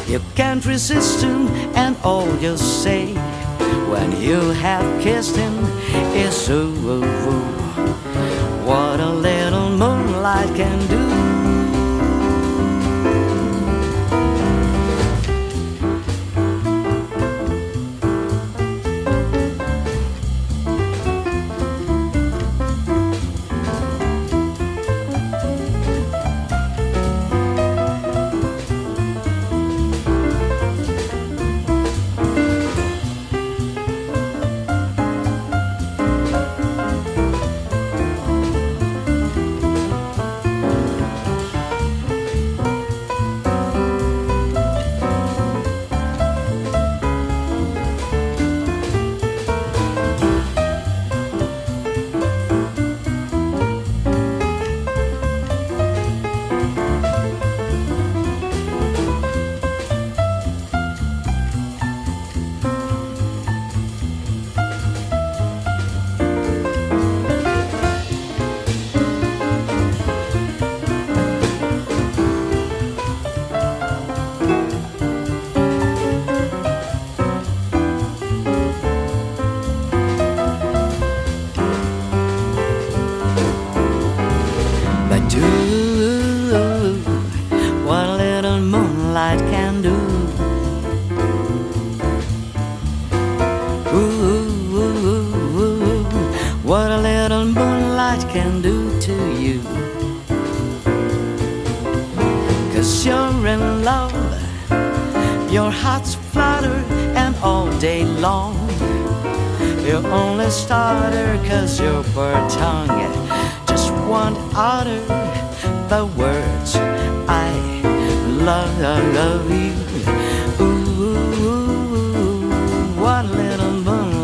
You can't resist him, and all you say when you have kissed him is ooh, ooh, ooh. What a little moonlight can do.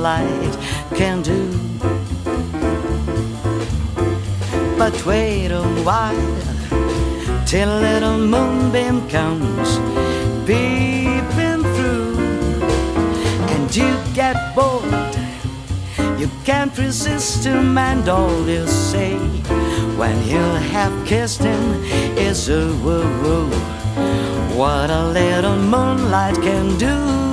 light can do. But wait a while till little moonbeam comes peeping through, and you get bored. You can't resist him, and all you say when you have kissed him is a woo woo. What a little moonlight can do.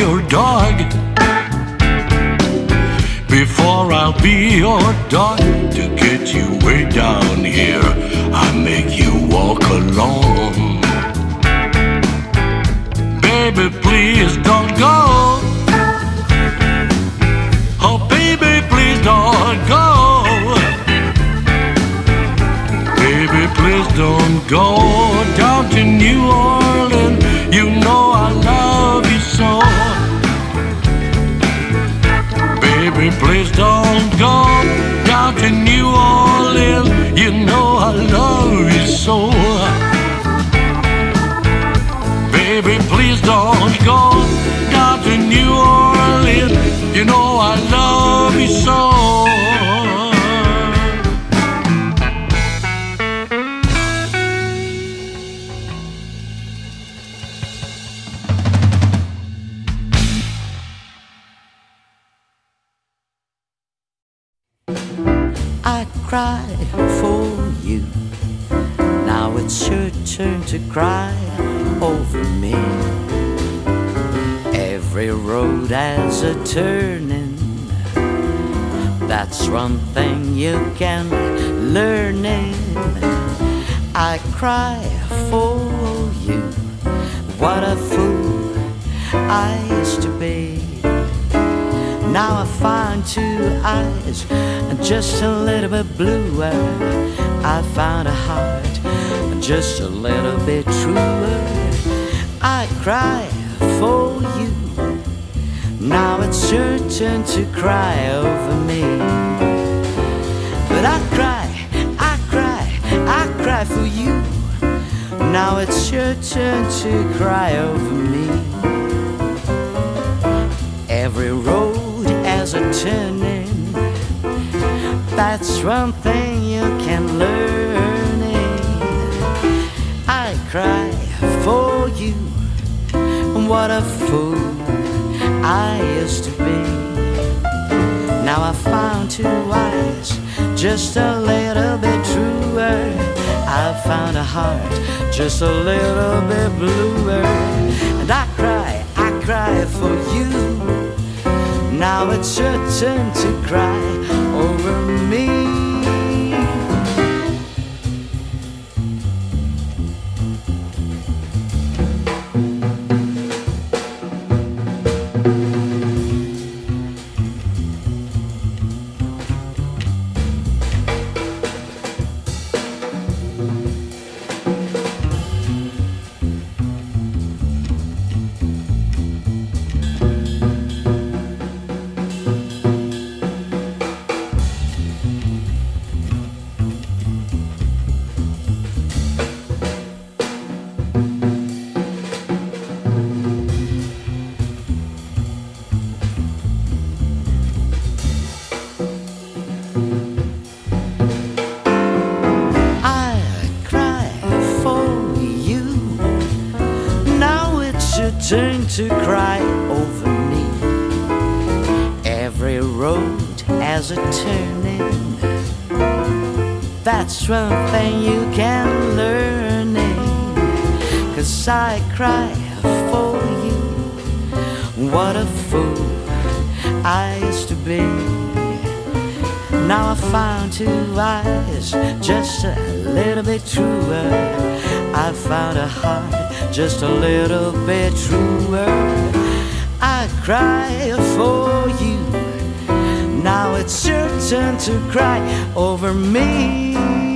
your dog. Before I'll be your dog to get you way down here, I make you walk along. Baby, please. you know I love you so. Baby, please don't go down to New Orleans. You know to cry over me. Every road has a turning. That's one thing you can learn in. I cry for you. What a fool I used to be. Now I find two eyes and just a little bit bluer. I found a heart just a little bit truer. I cry for you. Now it's your turn to cry over me. But I cry, I cry, I cry for you. Now it's your turn to cry over me. Every road has a turning. That's one thing you can learn. Cry for you. What a fool I used to be. Now I found two eyes, just a little bit truer. I found a heart, just a little bit bluer. And I cry, I cry for you. Now it's your turn to cry One thing you can learn. In. Cause I cry for you. What a fool I used to be. Now I found two eyes, just a little bit truer. I found a heart just a little bit truer. I cry for you. Now it's your turn to cry over me.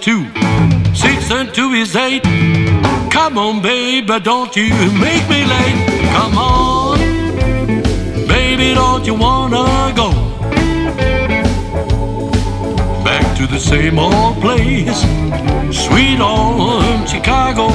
two. Six and two is eight. Come on, baby, don't you make me late. Come on, baby, don't you wanna go? Back to the same old place, sweet old Chicago.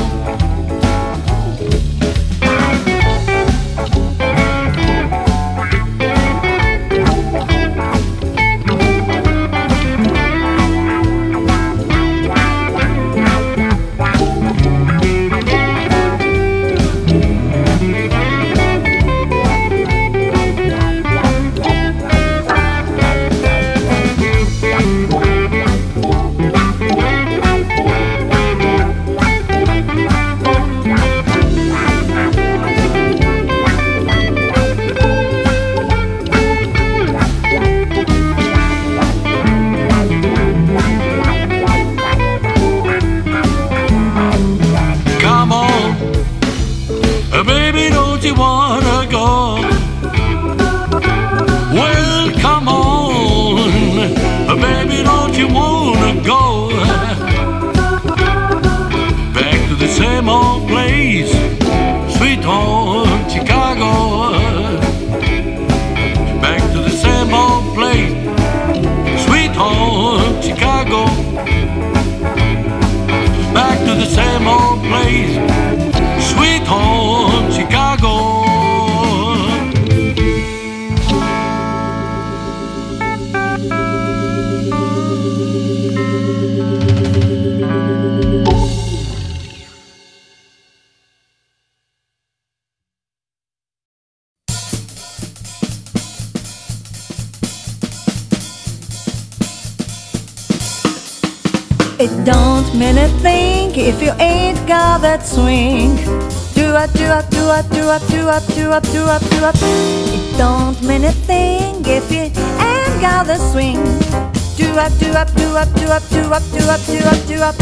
Up, do up, do up, do up, do up, do up, do up.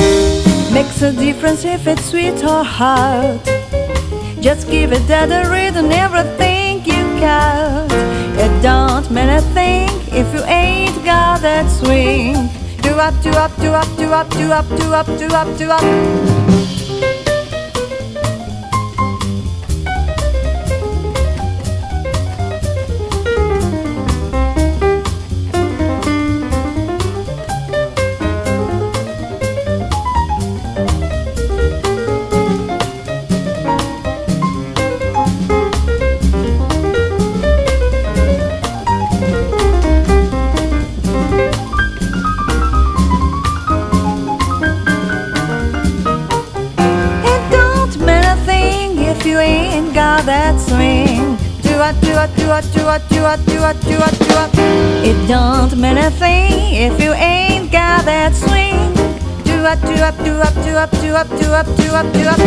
Makes a difference if it's sweet or hard. Just give it that a rhythm, everything you got. It don't mean a thing if you ain't got that swing. Do up, do up, do up, do up, do up, do up, do up, do up. It, do it, do it, do it, do it, do do it. Don't mean a thing if you ain't got that swing. Do it, do it, do it, do it, do it, do it, do it, do it.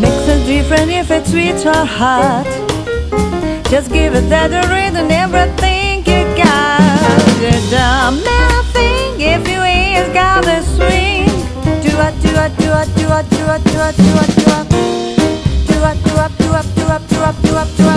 Makes a difference if it's sweet or hot. Just give it that rhythm, everything you got. It don't mean a thing if you ain't got the swing. Do it, do it, do it, do it, do it, do it, do it, do it. Do it, do it, do it, do it, do it, do it,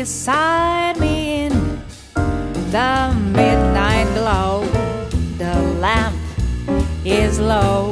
Beside me in? The midnight glow, the lamp is low.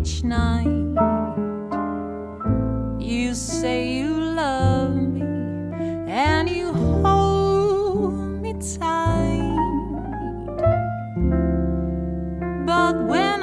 each night. You say you love me and you hold me tight. But when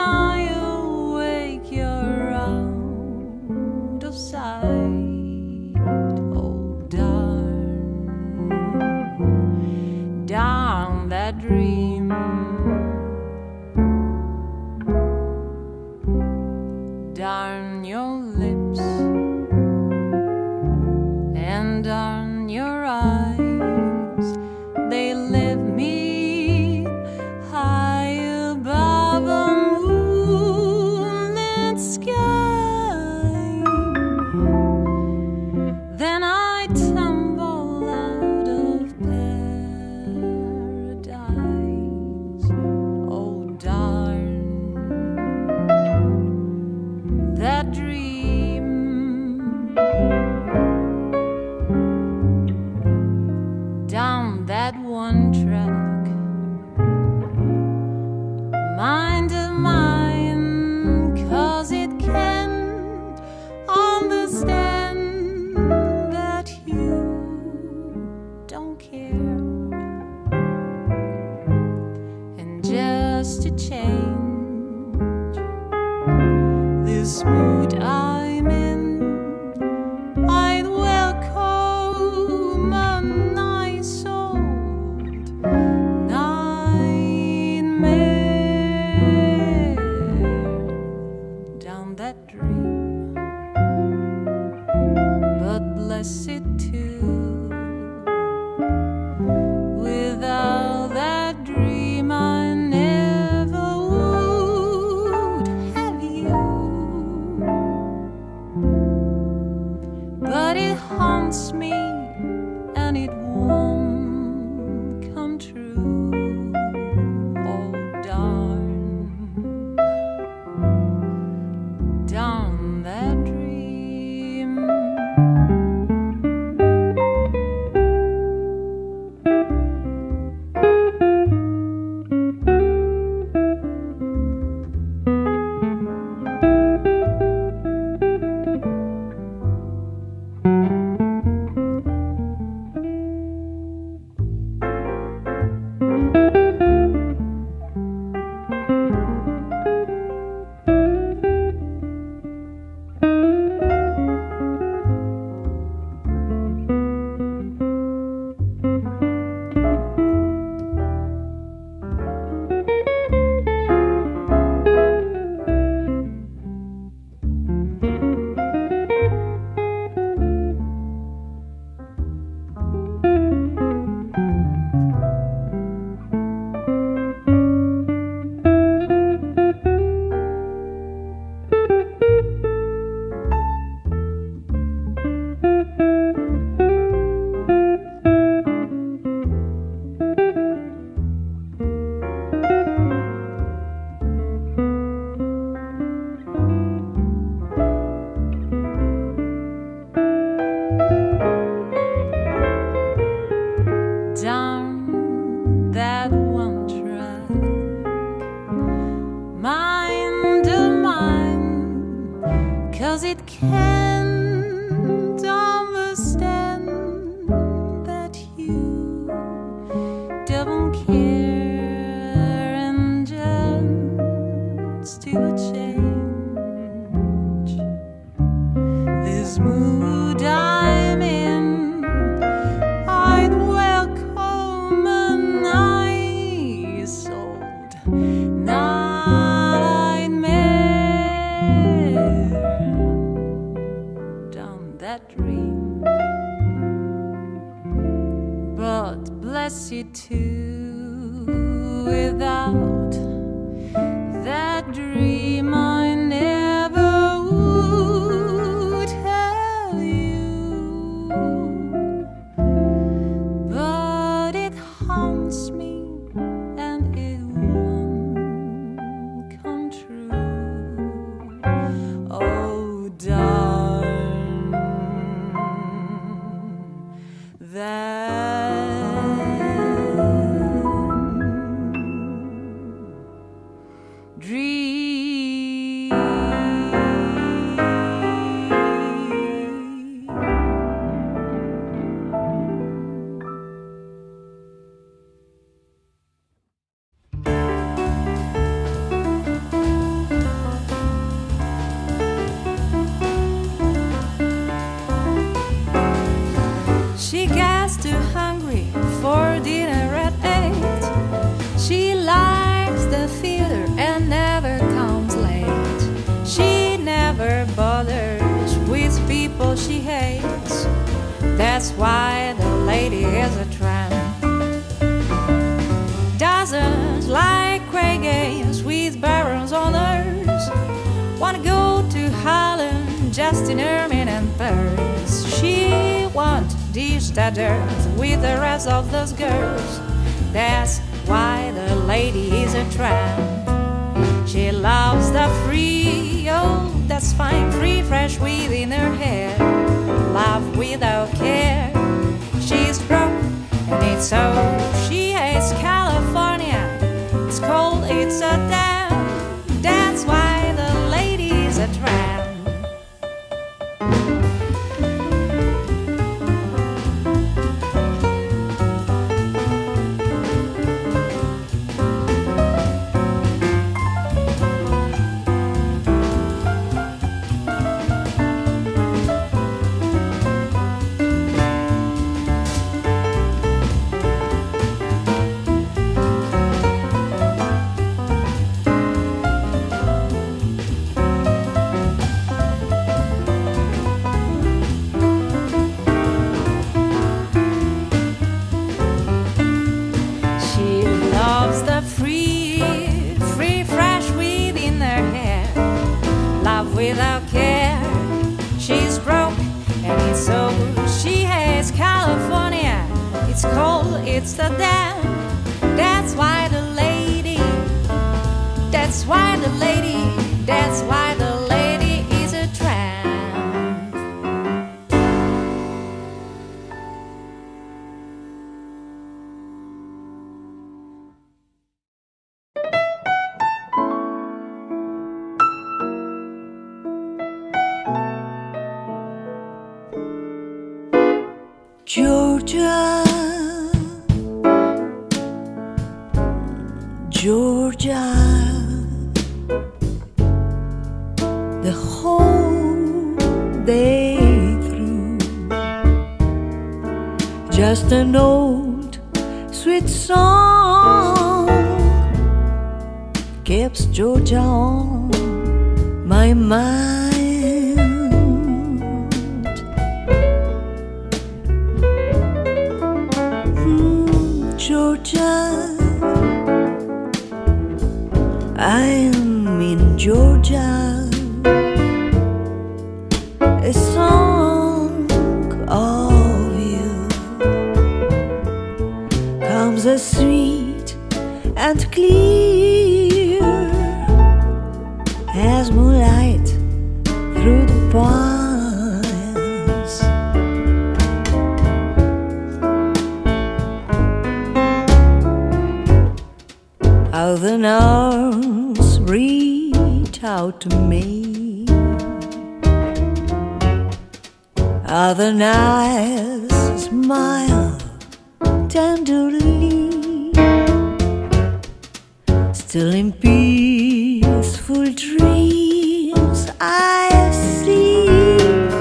I see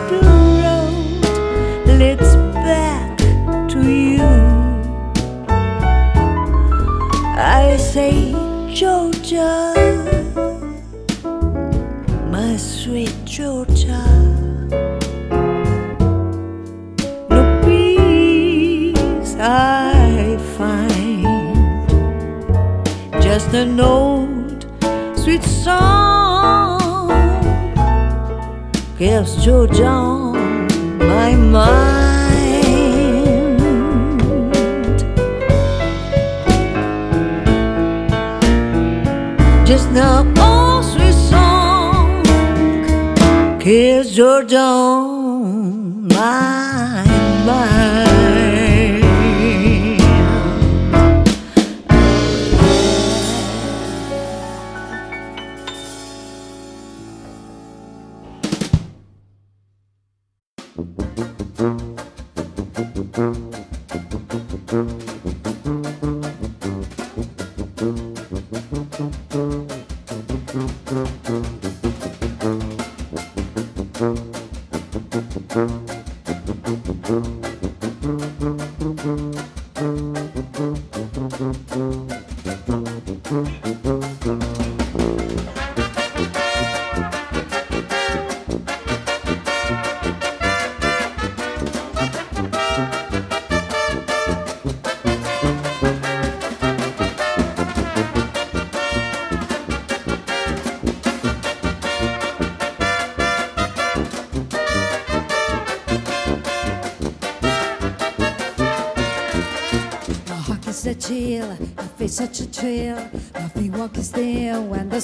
the road leads back to you. I say, Georgia, my sweet Georgia. The peace I find just an old sweet song gives Georgia on my mind. Just now, sweet song gives Georgia on.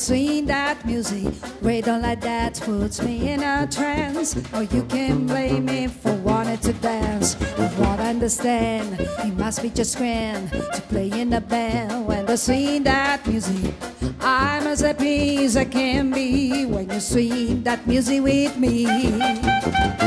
Swing that music. Rhythm like that puts me in a trance. Or you can blame me for wanting to dance. I won't understand, it must be just grand to play in a band when the swing that music. I'm as happy as I can be when you swing that music with me.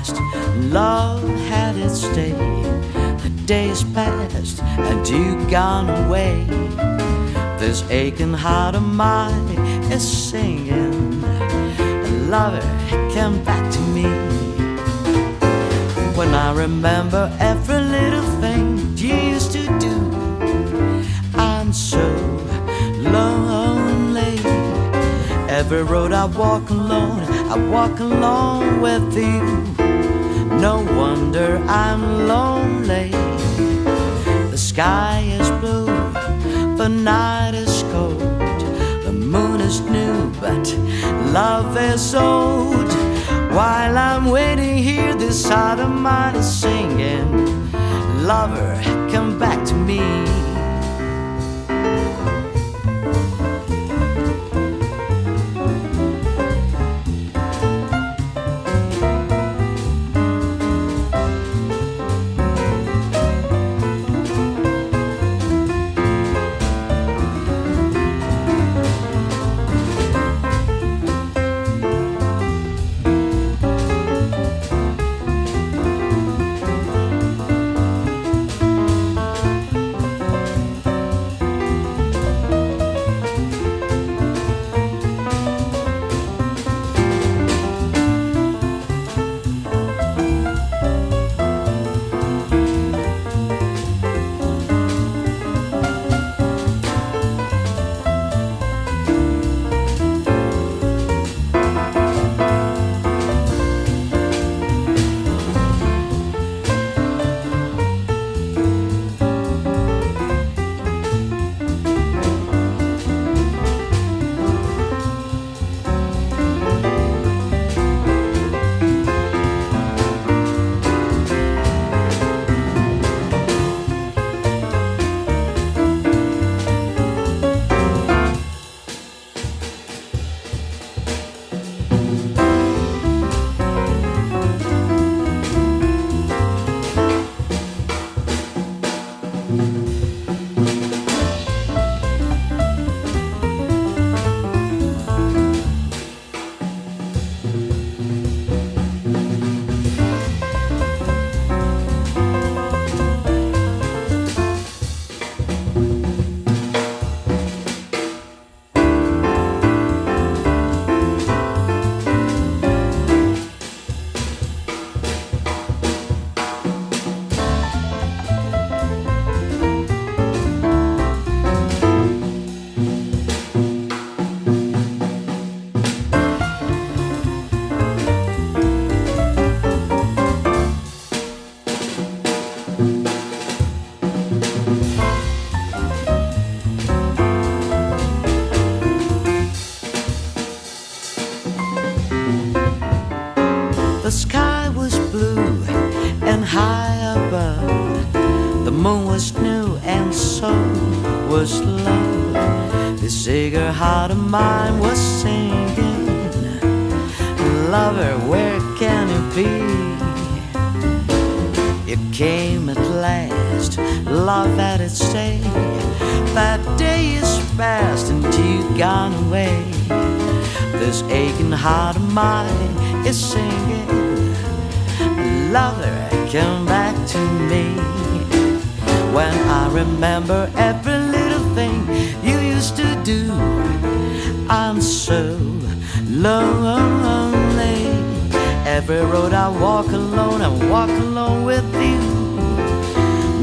At last, love had its day. The days passed, and you gone away. This aching heart of mine is singing, Lover, come back to me. When I remember every little thing you used to do, I'm so lonely. Every road I walk alone, I walk alone with you. No wonder I'm lonely. The sky is blue, the night is cold, the moon is new, but love is old. While I'm waiting here, this heart of mine is singing, Lover, come back to me. Mine was singing, Lover, where can it be? It came at last, love at its day. That day is past and you've gone away. This aching heart of mine is singing, Lover, come back to me. When I remember every lonely. Every road I walk alone, I walk alone with you.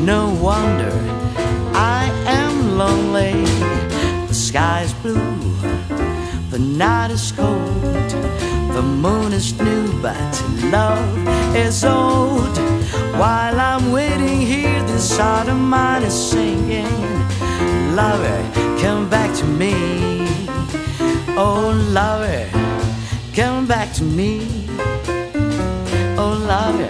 No wonder I am lonely. The sky's blue, the night is cold, the moon is new, but love is old. While I'm waiting here, this heart of mine is singing, Lover, come back to me. Oh, lover, back to me. Oh, lover,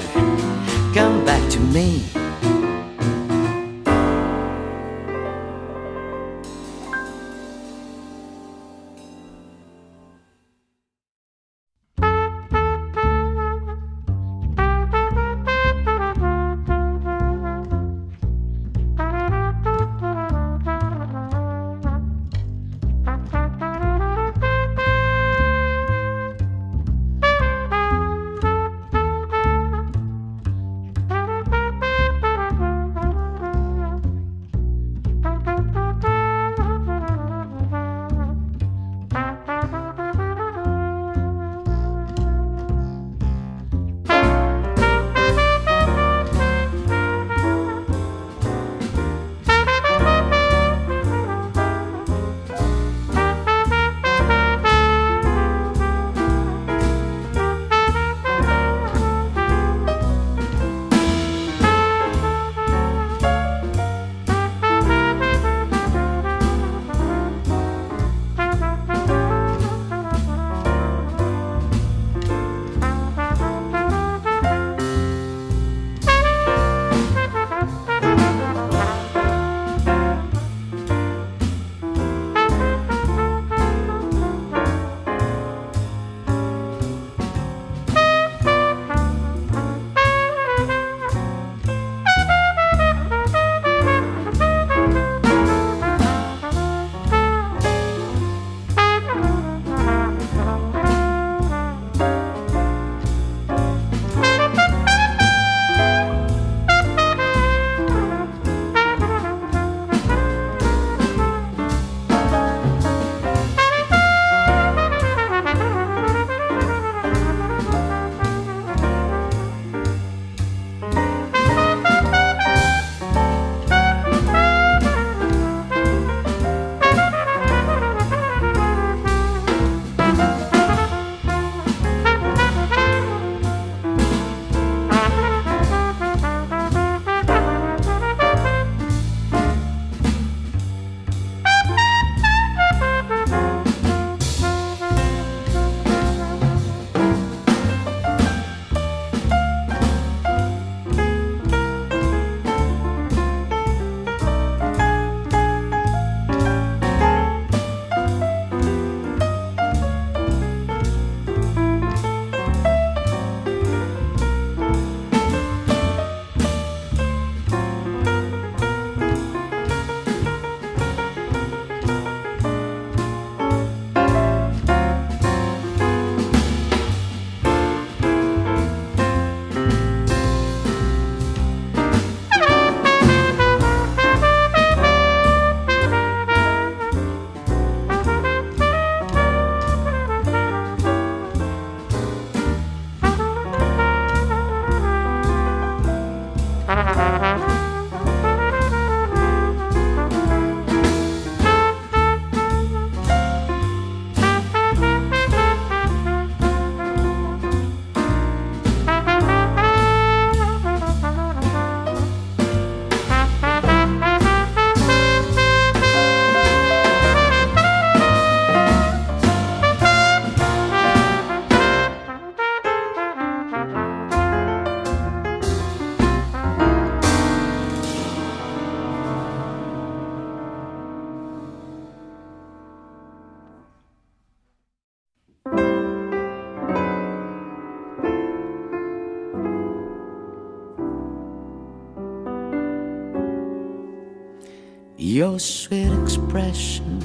sweet expression,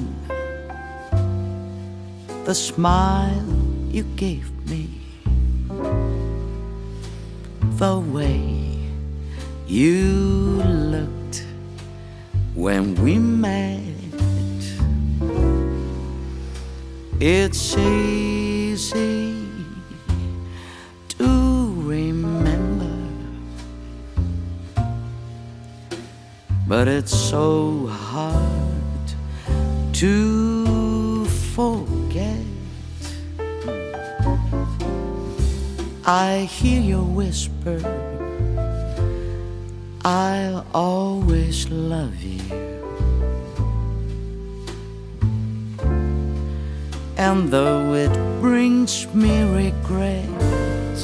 the smile you gave me, the way you looked when we met. It's easy but it's so hard to forget. I hear your whisper, I'll always love you. And though it brings me regrets,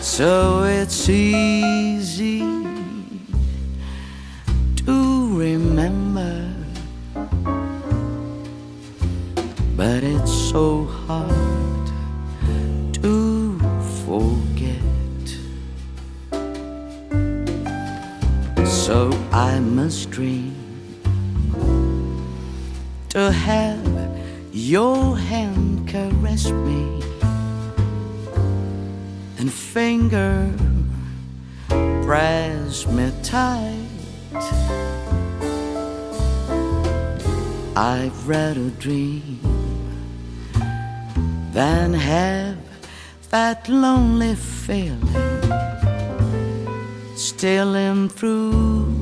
so it's easy so hard to forget. So I must dream to have your hand caress me and finger press me tight. I'd rather dream than have that lonely feeling stealing through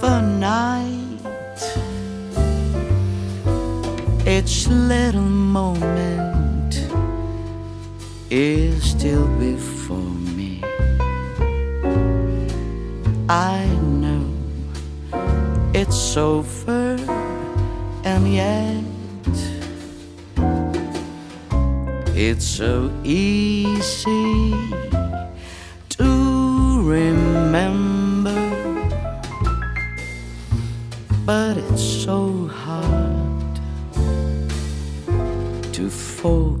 the night. Each little moment is still before me. I know it's over, and yet it's so easy to remember, but it's so hard to forget.